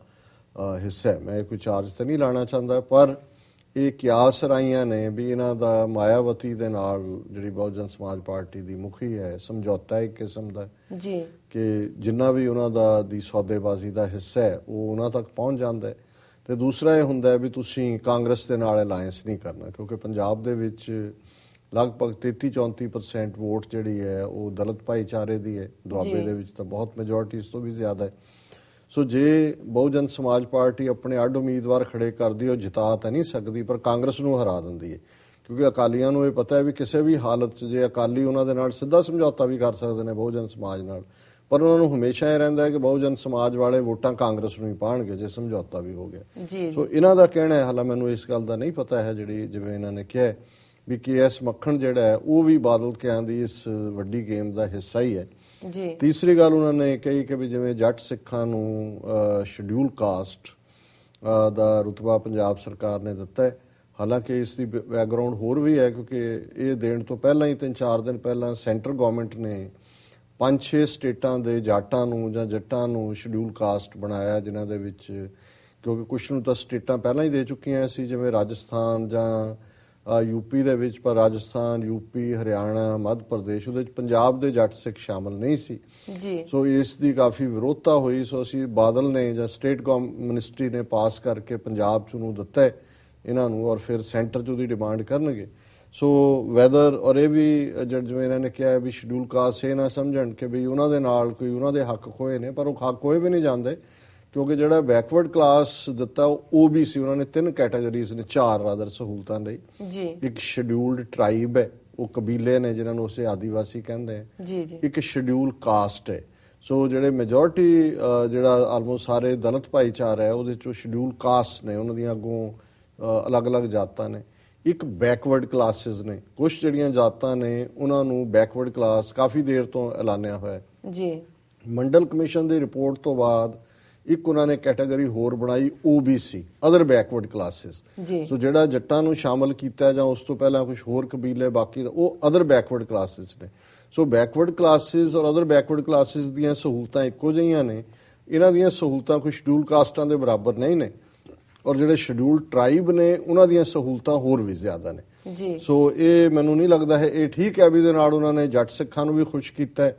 [SPEAKER 2] ਹਿੱਸਾ ਹੈ। ਮੈਂ ਕੋਈ ਚਾਰਜ ਤਾਂ ਨਹੀਂ ਲਾਣਾ ਚਾਹੁੰਦਾ ਪਰ ਇਹ ਕਿਆਸ ਰਾਈਆਂ ਨੇ ਵੀ ਇਹਨਾਂ ਦਾ ਮਾਇਆਵਤੀ ਦੇ ਨਾਲ ਜਿਹੜੀ ਬਹੁਜਨ ਸਮਾਜ ਪਾਰਟੀ ਦੀ ਮੁਖੀ ਹੈ ਸਮਝੌਤਾ ਇੱਕ ਕਿਸਮ ਦਾ।
[SPEAKER 1] ਜੀ।
[SPEAKER 2] ਕਿ ਜਿੰਨਾ ਵੀ ਉਹਨਾਂ ਦਾ ਦੀ ਸੌਦੇਬਾਜ਼ੀ ਦਾ ਹਿੱਸਾ ਹੈ ਉਹ ਉਹਨਾਂ ਤੱਕ ਪਹੁੰਚ ਜਾਂਦਾ ਹੈ। ਤੇ ਦੂਸਰਾ ਇਹ ਹੁੰਦਾ ਵੀ ਤੁਸੀਂ ਕਾਂਗਰਸ ਦੇ ਨਾਲ ਅਲਾਈਅੰਸ ਨਹੀਂ ਕਰਨਾ ਕਿਉਂਕਿ ਪੰਜਾਬ ਦੇ ਵਿੱਚ ਲਗਭਗ 33-34% ਵੋਟ ਜਿਹੜੀ ਹੈ ਉਹ ਦਲਿਤ ਭਾਈਚਾਰੇ ਦੀ ਹੈ। ਦੁਆਬੇ। ਦੇ ਵਿੱਚ ਤਾਂ ਬਹੁਤ ਮੈਜੋਰਟੀ ਇਸ ਤੋਂ ਵੀ ਜ਼ਿਆਦਾ ਹੈ। ਸੋ ਜੇ ਬਹੁਜਨ ਸਮਾਜ ਪਾਰਟੀ ਆਪਣੇ ਅੱਡ ਉਮੀਦਵਾਰ ਖੜੇ ਕਰਦੀ ਉਹ ਜਿਤਾ ਤਾਂ ਨਹੀਂ ਸਕਦੀ ਪਰ ਕਾਂਗਰਸ ਨੂੰ ਹਰਾ ਦਿੰਦੀ ਹੈ। ਕਿਉਂਕਿ ਅਕਾਲੀਆਂ ਨੂੰ ਇਹ ਪਤਾ ਹੈ ਵੀ ਕਿਸੇ ਵੀ ਹਾਲਤ 'ਚ ਜੇ ਅਕਾਲੀ ਉਹਨਾਂ ਦੇ ਨਾਲ ਸਿੱਧਾ ਸਮਝੌਤਾ ਵੀ ਕਰ ਸਕਦੇ ਨੇ ਬਹੁਜਨ ਸਮਾਜ ਨਾਲ ਪਰ ਉਹਨਾਂ ਨੂੰ ਹਮੇਸ਼ਾ ਇਹ ਰਹਿੰਦਾ ਹੈ ਕਿ ਬਹੁਜਨ ਸਮਾਜ ਵਾਲੇ ਵੋਟਾਂ ਕਾਂਗਰਸ ਨੂੰ ਹੀ ਪਾਣਗੇ ਜੇ ਸਮਝੌਤਾ ਵੀ ਹੋ ਗਿਆ। ਸੋ ਇਹਨਾਂ ਦਾ ਕਹਿਣਾ ਹੈ ਹਾਲਾ ਮੈਨੂੰ ਇਸ ਗੱਲ ਦਾ ਨਹੀਂ ਪਤਾ ਹੈ ਜਿਹੜੀ ਜਿਵੇਂ ਇਹਨਾਂ ਨੇ ਕਿਹਾ ਵੀ ਕੇ ਐਸ ਮੱਖਣ ਜਿਹੜਾ ਹੈ ਉਹ ਵੀ ਬਾਦਲ ਕਿਆਂ ਦੀ ਇਸ ਵੱਡੀ ਗੇਮ ਦਾ ਹਿੱਸਾ ਹੀ ਹੈ।
[SPEAKER 1] ਜੀ।
[SPEAKER 2] ਤੀਸਰੀ ਗੱਲ ਉਹਨਾਂ ਨੇ ਕਹੀ ਕਿ ਵੀ ਜਿਵੇਂ ਜੱਟ ਸਿੱਖਾਂ ਨੂੰ ਸ਼ਡਿਊਲ ਕਾਸਟ ਦਾ ਰੁਤਬਾ ਪੰਜਾਬ ਸਰਕਾਰ ਨੇ ਦਿੱਤਾ ਹੈ। ਹਾਲਾਂਕਿ ਇਸ ਦੀ ਬੈਕਗ੍ਰਾਉਂਡ ਹੋਰ ਵੀ ਹੈ ਕਿਉਂਕਿ ਇਹ ਦੇਣ ਤੋਂ ਪਹਿਲਾਂ ਹੀ ਤਿੰਨ ਚਾਰ ਦਿਨ ਪਹਿਲਾਂ ਸੈਂਟਰ ਗਵਰਨਮੈਂਟ ਨੇ ਪੰਜ ਛੇ ਸਟੇਟਾਂ ਦੇ ਜਾਟਾਂ ਨੂੰ ਜਾਂ ਜੱਟਾਂ ਨੂੰ ਸ਼ਡਿਊਲ ਕਾਸਟ ਬਣਾਇਆ ਜਿਨ੍ਹਾਂ ਦੇ ਵਿੱਚ ਕਿਉਂਕਿ ਕੁਝ ਨੂੰ ਤਾਂ ਸਟੇਟਾਂ ਪਹਿਲਾਂ ਹੀ ਦੇ ਚੁੱਕੀਆਂ ਸੀ ਜਿਵੇਂ ਰਾਜਸਥਾਨ ਜਾਂ ਯੂਪੀ ਦੇ ਵਿੱਚ ਪਰ ਰਾਜਸਥਾਨ ਯੂਪੀ ਹਰਿਆਣਾ ਮੱਧ ਪ੍ਰਦੇਸ਼ ਉਹਦੇ ਵਿੱਚ ਪੰਜਾਬ ਦੇ ਜੱਟ ਸਿੱਖ ਸ਼ਾਮਲ ਨਹੀਂ ਸੀ।
[SPEAKER 1] ਜੀ।
[SPEAKER 2] ਸੋ ਇਸ ਦੀ ਕਾਫੀ ਵਿਰੋਧਤਾ ਹੋਈ ਸੋ ਅਸੀਂ ਬਾਦਲ ਨੇ ਜਾਂ ਸਟੇਟ ਗਵਰਨਮੈਂਟ ਮਿਨਿਸਟਰੀ ਨੇ ਪਾਸ ਕਰਕੇ ਪੰਜਾਬ ਚ ਨੂੰ ਦਿੱਤਾ ਇਹਨਾਂ ਨੂੰ ਔਰ ਫਿਰ ਸੈਂਟਰ ਚ ਉਹਦੀ ਡਿਮਾਂਡ ਕਰਨਗੇ। ਸੋ ਵੈਦਰ ਔਰ ਇਹ ਵੀ ਜਿਵੇਂ ਇਹਨਾਂ ਨੇ ਕਿਹਾ ਵੀ ਸ਼ਡਿਊਲ ਕਾਸਟ ਇਹ ਨਾ ਸਮਝਣ ਕਿ ਵੀ ਉਹਨਾਂ ਦੇ ਨਾਲ ਕੋਈ ਉਹਨਾਂ ਦੇ ਹੱਕ ਖੋਏ ਨੇ ਪਰ ਉਹ ਹੱਕ ਖੋਏ ਵੀ ਨਹੀਂ ਜਾਂਦੇ ਕਿਉਂਕਿ ਜਿਹੜਾ ਬੈਕਵਰਡ ਕਲਾਸ ਦਿੱਤਾ ਉਹ OBC ਉਹਨਾਂ ਨੇ ਤਿੰਨ ਕੈਟਾਗਰੀਜ਼ ਨੇ ਚਾਰ ਰਾਦਰ ਸਹੂਲਤਾਂ ਲਈ।
[SPEAKER 1] ਜੀ।
[SPEAKER 2] ਇੱਕ ਸ਼ਡਿਊਲਡ ਟ੍ਰਾਈਬ ਹੈ ਉਹ ਕਬੀਲੇ ਨੇ ਜਿਨ੍ਹਾਂ ਨੂੰ ਉਸੇ ਆਦੀਵਾਸੀ ਕਹਿੰਦੇ ਆ
[SPEAKER 1] ਜੀ ਜੀ।
[SPEAKER 2] ਇੱਕ ਸ਼ਡਿਊਲ ਕਾਸਟ ਹੈ। ਸੋ ਜਿਹੜੇ ਮੈਜੋਰਟੀ ਜਿਹੜਾ ਆਲਮੋਸਟ ਸਾਰੇ ਦਲਿਤ ਭਾਈਚਾਰਾ ਹੈ ਉਹਦੇ ਚੋਂ ਸ਼ਡਿਊਲ ਕਾਸਟ ਨੇ ਉਹਨਾਂ ਦੀਆਂ ਅੱਗੋਂ ਅਲੱਗ-ਅਲੱਗ ਜਾਤਾਂ ਨੇ। ਇੱਕ ਬੈਕਵਰਡ ਕਲਾਸਿਸ ਨੇ। ਕੁਝ ਜਿਹੜੀਆਂ ਜਾਤਾਂ ਨੇ ਉਹਨਾਂ ਨੂੰ ਬੈਕਵਰਡ ਕਲਾਸ ਕਾਫੀ ਦੇਰ ਤੋਂ ਐਲਾਨਿਆ ਹੋਇਆ
[SPEAKER 1] ਜੀ।
[SPEAKER 2] ਮੰਡਲ ਕਮਿਸ਼ਨ ਦੀ ਰਿਪੋਰਟ ਤੋਂ ਬਾਅਦ ਇੱਕ ਉਹਨਾਂ ਨੇ ਕੈਟਾਗਰੀ ਹੋਰ ਬਣਾਈ OBC ਅਦਰ ਬੈਕਵਰਡ ਕਲਾਸਿਸ
[SPEAKER 1] ਜੀ।
[SPEAKER 2] ਸੋ ਜਿਹੜਾ ਜੱਟਾਂ ਨੂੰ ਸ਼ਾਮਲ ਕੀਤਾ ਜਾਂ ਉਸ ਤੋਂ ਪਹਿਲਾਂ ਕੁਝ ਹੋਰ ਕਬੀਲੇ ਬਾਕੀ ਦਾ ਉਹ ਅਦਰ ਬੈਕਵਰਡ ਕਲਾਸਿਸ ਨੇ। ਸੋ ਬੈਕਵਰਡ ਕਲਾਸਿਸ ਔਰ ਅਦਰ ਬੈਕਵਰਡ ਕਲਾਸਿਸ ਦੀਆਂ ਸਹੂਲਤਾਂ ਇੱਕੋ ਜਿਹੀਆਂ ਨੇ। ਇਹਨਾਂ ਦੀਆਂ ਸਹੂਲਤਾਂ ਕੋਈ ਸ਼ਡਿਊਲ ਕਾਸਟਾਂ ਦੇ ਬਰਾਬਰ ਨਹੀਂ ਨੇ। ਔਰ ਜਿਹੜੇ ਸ਼ਡਿਊਲ ਟ੍ਰਾਈਬ ਨੇ ਉਹਨਾਂ ਦੀਆਂ ਸਹੂਲਤਾਂ ਹੋਰ ਵੀ ਜ਼ਿਆਦਾ ਨੇ।
[SPEAKER 1] ਜੀ।
[SPEAKER 2] ਸੋ ਇਹ ਮੈਨੂੰ ਨਹੀਂ ਲੱਗਦਾ ਹੈ ਇਹ ਠੀਕ ਹੈ ਵੀ ਦੇ ਨਾਲ ਉਹਨਾਂ ਨੇ ਜੱਟ ਸਿੱਖਾਂ ਨੂੰ ਵੀ ਖੁਸ਼ ਕੀਤਾ ਹੈ।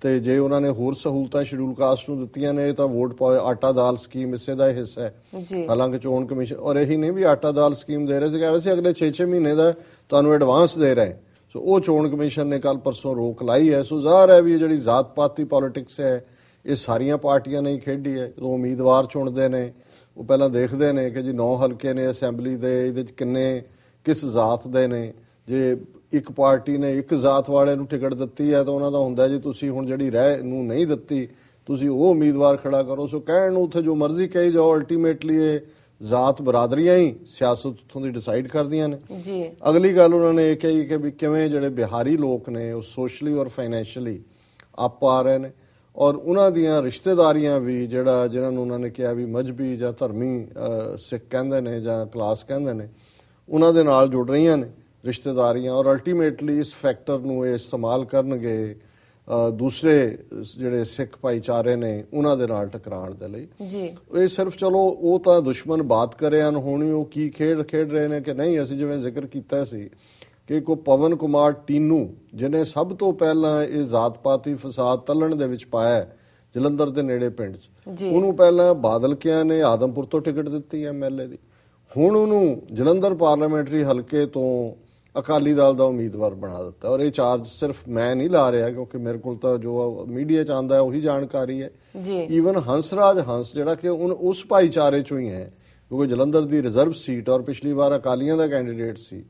[SPEAKER 2] ਤੇ ਜੇ ਉਹਨਾਂ ਨੇ ਹੋਰ ਸਹੂਲਤਾਂ ਸ਼ਡਿਊਲ ਕਾਸਟ ਨੂੰ ਦਿੱਤੀਆਂ ਨੇ ਤਾਂ ਵੋਟ ਪਾਏ ਆਟਾ ਦਾਲ ਸਕੀਮ ਇਸੇ ਦਾ ਹਿੱਸਾ ਹੈ।
[SPEAKER 1] ਜੀ।
[SPEAKER 2] ਹਾਲਾਂਕਿ ਚੋਣ ਕਮਿਸ਼ਨ ਔਰ ਇਹੀ ਨਹੀਂ ਵੀ ਆਟਾ ਦਾਲ ਸਕੀਮ ਦੇ ਰਹੇ ਸੀ ਕਹਿ ਰਹੇ ਸੀ ਅਗਲੇ 6-6 ਮਹੀਨੇ ਦਾ ਤੁਹਾਨੂੰ ਐਡਵਾਂਸ ਦੇ ਰਹੇ। ਸੋ ਉਹ ਚੋਣ ਕਮਿਸ਼ਨ ਨੇ ਕੱਲ ਪਰਸੋਂ ਰੋਕ ਲਾਈ ਹੈ। ਸੋ ਜ਼ਾਹਰ ਹੈ ਵੀ ਇਹ ਜਿਹੜੀ ਜ਼ਾਤ ਪਾਤੀ ਪੋਲਿਟਿਕਸ ਹੈ ਇਹ ਸਾਰੀਆਂ ਪਾਰਟੀਆਂ ਨੇ ਹੀ ਖੇਡੀ ਹੈ। ਜਦੋਂ ਉਮੀਦਵਾਰ ਚੁਣਦੇ ਨੇ ਉਹ ਪਹਿਲਾਂ ਦੇਖਦੇ ਨੇ ਕਿ ਜੀ 9 ਹਲਕੇ ਨੇ ਅਸੈਂਬਲੀ ਦੇ ਇਹਦੇ ਚ ਕਿੰਨੇ ਕਿਸ ਜ਼ਾਤ ਦੇ ਨੇ? ਜੇ ਇੱਕ ਪਾਰਟੀ ਨੇ ਇੱਕ ਜ਼ਾਤ ਵਾਲੇ ਨੂੰ ਟਿਕਟ ਦਿੱਤੀ ਹੈ ਤਾਂ ਉਹਨਾਂ ਦਾ ਹੁੰਦਾ ਜੀ ਤੁਸੀਂ ਹੁਣ ਜਿਹੜੀ ਰਹਿ ਨੂੰ ਨਹੀਂ ਦਿੱਤੀ ਤੁਸੀਂ ਉਹ ਉਮੀਦਵਾਰ ਖੜਾ ਕਰੋ। ਸੋ ਕਹਿਣ ਨੂੰ ਉੱਥੇ ਜੋ ਮਰਜ਼ੀ ਕਹੀ ਜਾਓ ਅਲਟੀਮੇਟਲੀ ਇਹ ਜ਼ਾਤ ਬਰਾਦਰੀਆਂ ਹੀ ਸਿਆਸਤ ਉੱਥੋਂ ਦੀ ਡਿਸਾਈਡ ਕਰਦੀਆਂ ਨੇ।
[SPEAKER 1] ਜੀ।
[SPEAKER 2] ਅਗਲੀ ਗੱਲ ਉਹਨਾਂ ਨੇ ਇਹ ਕਹੀ ਕਿ ਵੀ ਕਿਵੇਂ ਜਿਹੜੇ ਬਿਹਾਰੀ ਲੋਕ ਨੇ ਉਹ ਸੋਸ਼ਲੀ ਔਰ ਫਾਈਨੈਂਸ਼ੀਅਲੀ ਆਪ ਆ ਰਹੇ ਨੇ। ਔਰ ਉਹਨਾਂ ਦੀਆਂ ਰਿਸ਼ਤੇਦਾਰੀਆਂ ਵੀ ਜਿਹੜਾ ਜਿਨ੍ਹਾਂ ਨੂੰ ਉਹਨਾਂ ਨੇ ਕਿਹਾ ਵੀ ਮਜਬੀ ਜਾਂ ਧਰਮੀ ਸਿੱਖ ਕਹਿੰਦੇ ਨੇ ਜਾਂ ਕਲਾਸ ਕਹਿੰਦੇ ਨੇ ਉਹਨਾਂ ਦੇ ਨਾਲ ਜੁੜ ਰਹੀਆਂ ਨੇ ਰਿਸ਼ਤੇਦਾਰੀਆਂ ਔਰ ਅਲਟੀਮੇਟਲੀ ਇਸ ਫੈਕਟਰ ਨੂੰ ਇਹ ਇਸਤੇਮਾਲ ਕਰਨਗੇ ਦੂਸਰੇ ਜਿਹੜੇ ਸਿੱਖ ਭਾਈਚਾਰੇ ਨੇ ਉਹਨਾਂ ਦੇ ਨਾਲ ਟਕਰਾਉਣ ਦੇ ਲਈ।
[SPEAKER 1] ਜੀ।
[SPEAKER 2] ਇਹ ਸਿਰਫ ਚਲੋ ਉਹ ਤਾਂ ਦੁਸ਼ਮਣ ਬਾਤ ਕਰੇ ਅਨਹੋਣੀ ਉਹ ਕੀ ਖੇਡ ਖੇਡ ਰਹੇ ਨੇ ਕਿ ਨਹੀਂ ਅਸੀਂ ਜਿਵੇਂ ਜ਼ਿਕਰ ਕੀਤਾ ਸੀ ਕਿ ਕੋ ਪਵਨ ਕੁਮਾਰ ਟੀਨੂ ਜਿਨੇ ਸਭ ਤੋਂ ਪਹਿਲਾਂ ਇਹ ਜ਼ਾਤ ਪਾਤੀ ਫਸਾਦ ਤੱਲਣ ਦੇ ਵਿੱਚ ਪਾਇਆ ਜਲੰਧਰ ਦੇ ਨੇੜੇ ਪਿੰਡ 'ਚ। ਉਹਨੂੰ ਪਹਿਲਾਂ ਬਾਦਲਕਿਆਂ ਨੇ ਆਦਮਪੁਰ ਤੋਂ ਟਿਕਟ ਦਿੱਤੀ ਐਮਐਲਏ ਦੀ। ਹੁਣ ਉਹਨੂੰ ਜਲੰਧਰ ਪਾਰਲੀਮੈਂਟਰੀ ਹਲਕੇ ਤੋਂ ਅਕਾਲੀ ਦਲ ਦਾ ਉਮੀਦਵਾਰ ਬਣਾ ਦਿੱਤਾ। ਔਰ ਇਹ ਚਾਰਜ ਸਿਰਫ ਮੈਂ ਨਹੀਂ ਲਾ ਰਿਹਾ ਕਿਉਂਕਿ ਮੇਰੇ ਕੋਲ ਤਾਂ ਜੋ ਮੀਡੀਆ 'ਚ ਆਂਦਾ ਹੈ ਉਹੀ ਜਾਣਕਾਰੀ ਹੈ।
[SPEAKER 1] ਜੀ।
[SPEAKER 2] ਈਵਨ ਹੰਸਰਾਜ ਹੰਸ ਜਿਹੜਾ ਕਿ ਉਨ ਉਸ ਭਾਈਚਾਰੇ ਚੋਂ ਹੀ ਹੈ ਕਿਉਂਕਿ ਜਲੰਧਰ ਦੀ ਰਿਜ਼ਰਵ ਸੀਟ ਔਰ ਪਿਛਲੀ ਵਾਰ ਅਕਾਲੀਆਂ ਦਾ ਕੈਂਡੀਡੇਟ ਸੀ।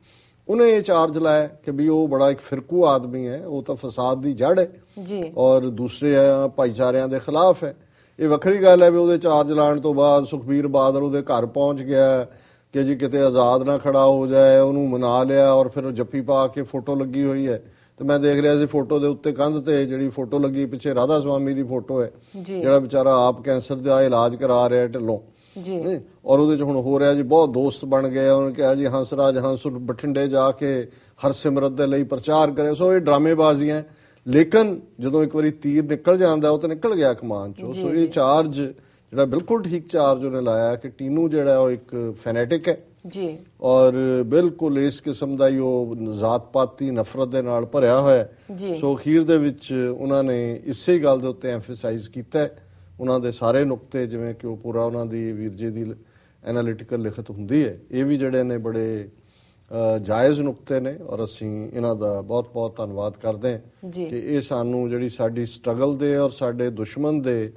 [SPEAKER 2] ਉਹਨੇ ਇਹ ਚਾਰਜ ਲਾਇਆ ਕਿ ਵੀ ਉਹ ਬੜਾ ਇੱਕ ਫਿਰਕੂ ਆਦਮੀ ਹੈ ਉਹ ਤਾਂ ਫਸਾਦ ਦੀ ਜੜ ਹੈ
[SPEAKER 1] ਜੀ।
[SPEAKER 2] ਔਰ ਦੂਸਰੇ ਭਾਈਚਾਰਿਆਂ ਦੇ ਖਿਲਾਫ ਹੈ। ਇਹ ਵੱਖਰੀ ਗੱਲ ਹੈ ਵੀ ਉਹਦੇ ਚਾਰਜ ਲਾਣ ਤੋਂ ਬਾਅਦ ਸੁਖਬੀਰ ਬਾਦਲ ਉਹਦੇ ਘਰ ਪਹੁੰਚ ਗਿਆ ਕਿ ਜੀ ਕਿਤੇ ਆਜ਼ਾਦ ਨਾ ਖੜਾ ਹੋ ਜਾਏ ਉਹਨੂੰ ਮਨਾ ਲਿਆ ਔਰ ਫਿਰ ਉਹ ਜੱਫੀ ਪਾ ਕੇ ਫੋਟੋ ਲੱਗੀ ਹੋਈ ਹੈ। ਤੇ ਮੈਂ ਦੇਖ ਰਿਹਾ ਸੀ ਫੋਟੋ ਦੇ ਉੱਤੇ ਕੰਧ ਤੇ ਜਿਹੜੀ ਫੋਟੋ ਲੱਗੀ ਪਿੱਛੇ ਰਾਧਾ ਸਵਾਮੀ ਦੀ ਫੋਟੋ ਹੈ ਜਿਹੜਾ ਵਿਚਾਰਾ ਆਪ ਕੈਂਸਰ ਦਾ ਇਲਾਜ ਕਰਾ ਰਿਹਾ ਢਿੱਲੋਂ।
[SPEAKER 1] ਜੀ।
[SPEAKER 2] ਔਰ ਉਹਦੇ ਚ ਹੁਣ ਹੋ ਰਿਹਾ ਜੀ ਬਹੁਤ ਦੋਸਤ ਬਣ ਗਏ। ਉਹਨੇ ਕਿਹਾ ਜੀ ਹੰਸਰਾਜ ਹੰਸ ਬਠਿੰਡੇ ਜਾ ਕੇ ਹਰਸਿਮਰਤ ਦੇ ਲਈ ਪ੍ਰਚਾਰ ਕਰੇ ਸੋ ਇਹ ਡਰਾਮੇਬਾਜ਼ੀਆਂ ਲੇਕਿਨ ਜਦੋਂ ਇੱਕ ਵਾਰੀ ਤੀਰ ਨਿਕਲ ਜਾਂਦਾ ਉਹ ਤਾਂ ਨਿਕਲ ਗਿਆ ਕਮਾਨ ਚੋਂ। ਸੋ ਇਹ ਚਾਰਜ ਜਿਹੜਾ ਬਿਲਕੁਲ ਠੀਕ ਚਾਰਜ ਉਹਨੇ ਲਾਇਆ ਕਿ ਟੀਨੂ ਜਿਹੜਾ ਉਹ ਇੱਕ ਫੈਨੇਟਿਕ ਹੈ।
[SPEAKER 1] ਜੀ।
[SPEAKER 2] ਔਰ ਬਿਲਕੁਲ ਇਸ ਕਿਸਮ ਦਾ ਹੀ ਉਹ ਜ਼ਾਤ ਪਾਤੀ ਨਫ਼ਰਤ ਦੇ ਨਾਲ ਭਰਿਆ ਹੋਇਆ ਹੈ।
[SPEAKER 1] ਜੀ।
[SPEAKER 2] ਸੋ ਅਖੀਰ ਦੇ ਵਿੱਚ ਉਹਨਾਂ ਨੇ ਇਸੇ ਗੱਲ ਦੇ ਉੱਤੇ ਐਮਫਸਾਈਜ਼ ਕੀਤਾ ਹੈ। ਉਹਨਾਂ ਦੇ ਸਾਰੇ ਨੁਕਤੇ ਜਿਵੇਂ ਕਿ ਉਹ ਪੂਰਾ ਉਹਨਾਂ ਦੀ ਵੀਰ ਜੀ ਦੀ ਐਨਾਲਿਟੀਕਲ ਲਿਖਤ ਹੁੰਦੀ ਹੈ ਇਹ ਵੀ ਜਿਹੜੇ ਨੇ ਬੜੇ ਜਾਇਜ਼ ਨੁਕਤੇ ਨੇ ਔਰ ਅਸੀਂ ਇਹਨਾਂ ਦਾ ਬਹੁਤ-ਬਹੁਤ ਧੰਨਵਾਦ ਕਰਦੇ ਹਾਂ। ਕਿ ਇਹ ਸਾਨੂੰ ਜਿਹੜੀ ਸਾਡੀ ਸਟਰਗਲ ਦੇ ਔਰ ਸਾਡੇ ਦੁਸ਼ਮਣ ਦੇ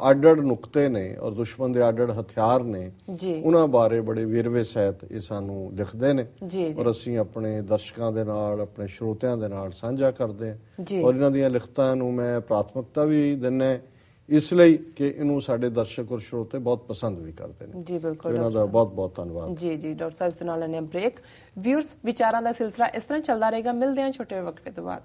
[SPEAKER 2] ਆਡੜ ਨੁਕਤੇ ਨੇ ਔਰ ਦੁਸ਼ਮਣ ਦੇ ਆਡੜ ਹਥਿਆਰ ਨੇ
[SPEAKER 1] ਜੀ
[SPEAKER 2] ਉਹਨਾਂ ਬਾਰੇ ਬੜੇ ਵੇਰਵੇ ਸਹਿਤ ਇਹ ਸਾਨੂੰ ਲਿਖਦੇ ਨੇ ਔਰ ਅਸੀਂ ਆਪਣੇ ਦਰਸ਼ਕਾਂ ਦੇ ਨਾਲ ਆਪਣੇ ਸਰੋਤਿਆਂ ਦੇ ਨਾਲ ਸਾਂਝਾ ਕਰਦੇ ਹਾਂ। ਔਰ ਇਹਨਾਂ ਦੀਆਂ ਲਿਖਤਾਂ ਨੂੰ ਮੈਂ ਪ੍ਰਾਥਮਿਕਤਾ ਵੀ ਦਿੰਦਾ ਹਾਂ, ਇਸ ਲਈ ਕਿ ਇਹਨੂੰ ਸਾਡੇ ਦਰਸ਼ਕ ਔਰ ਸਰੋਤੇ ਬਹੁਤ ਪਸੰਦ ਵੀ ਕਰਦੇ ਨੇ।
[SPEAKER 1] ਜੀ ਬਿਲਕੁਲ
[SPEAKER 2] ਇਹਨਾਂ ਦਾ। ਬਹੁਤ ਬਹੁਤ ਧੰਨਵਾਦ।
[SPEAKER 1] ਜੀ ਜੀ ਡਾਕਟਰ ਸਾਹਿਬ ਦੇ ਨਾਲ ਲੈਣੇ ਬ੍ਰੇਕ ਵਿਊਅਰਸ ਵਿਚਾਰਾਂ ਦਾ ਸਿਲਸਿਲਾ ਇਸ ਤਰ੍ਹਾਂ ਚੱਲਦਾ ਰਹੇਗਾ। ਮਿਲਦੇ ਹਾਂ ਛੋਟੇ ਵਕਫੇ ਤੋਂ ਬਾਅਦ।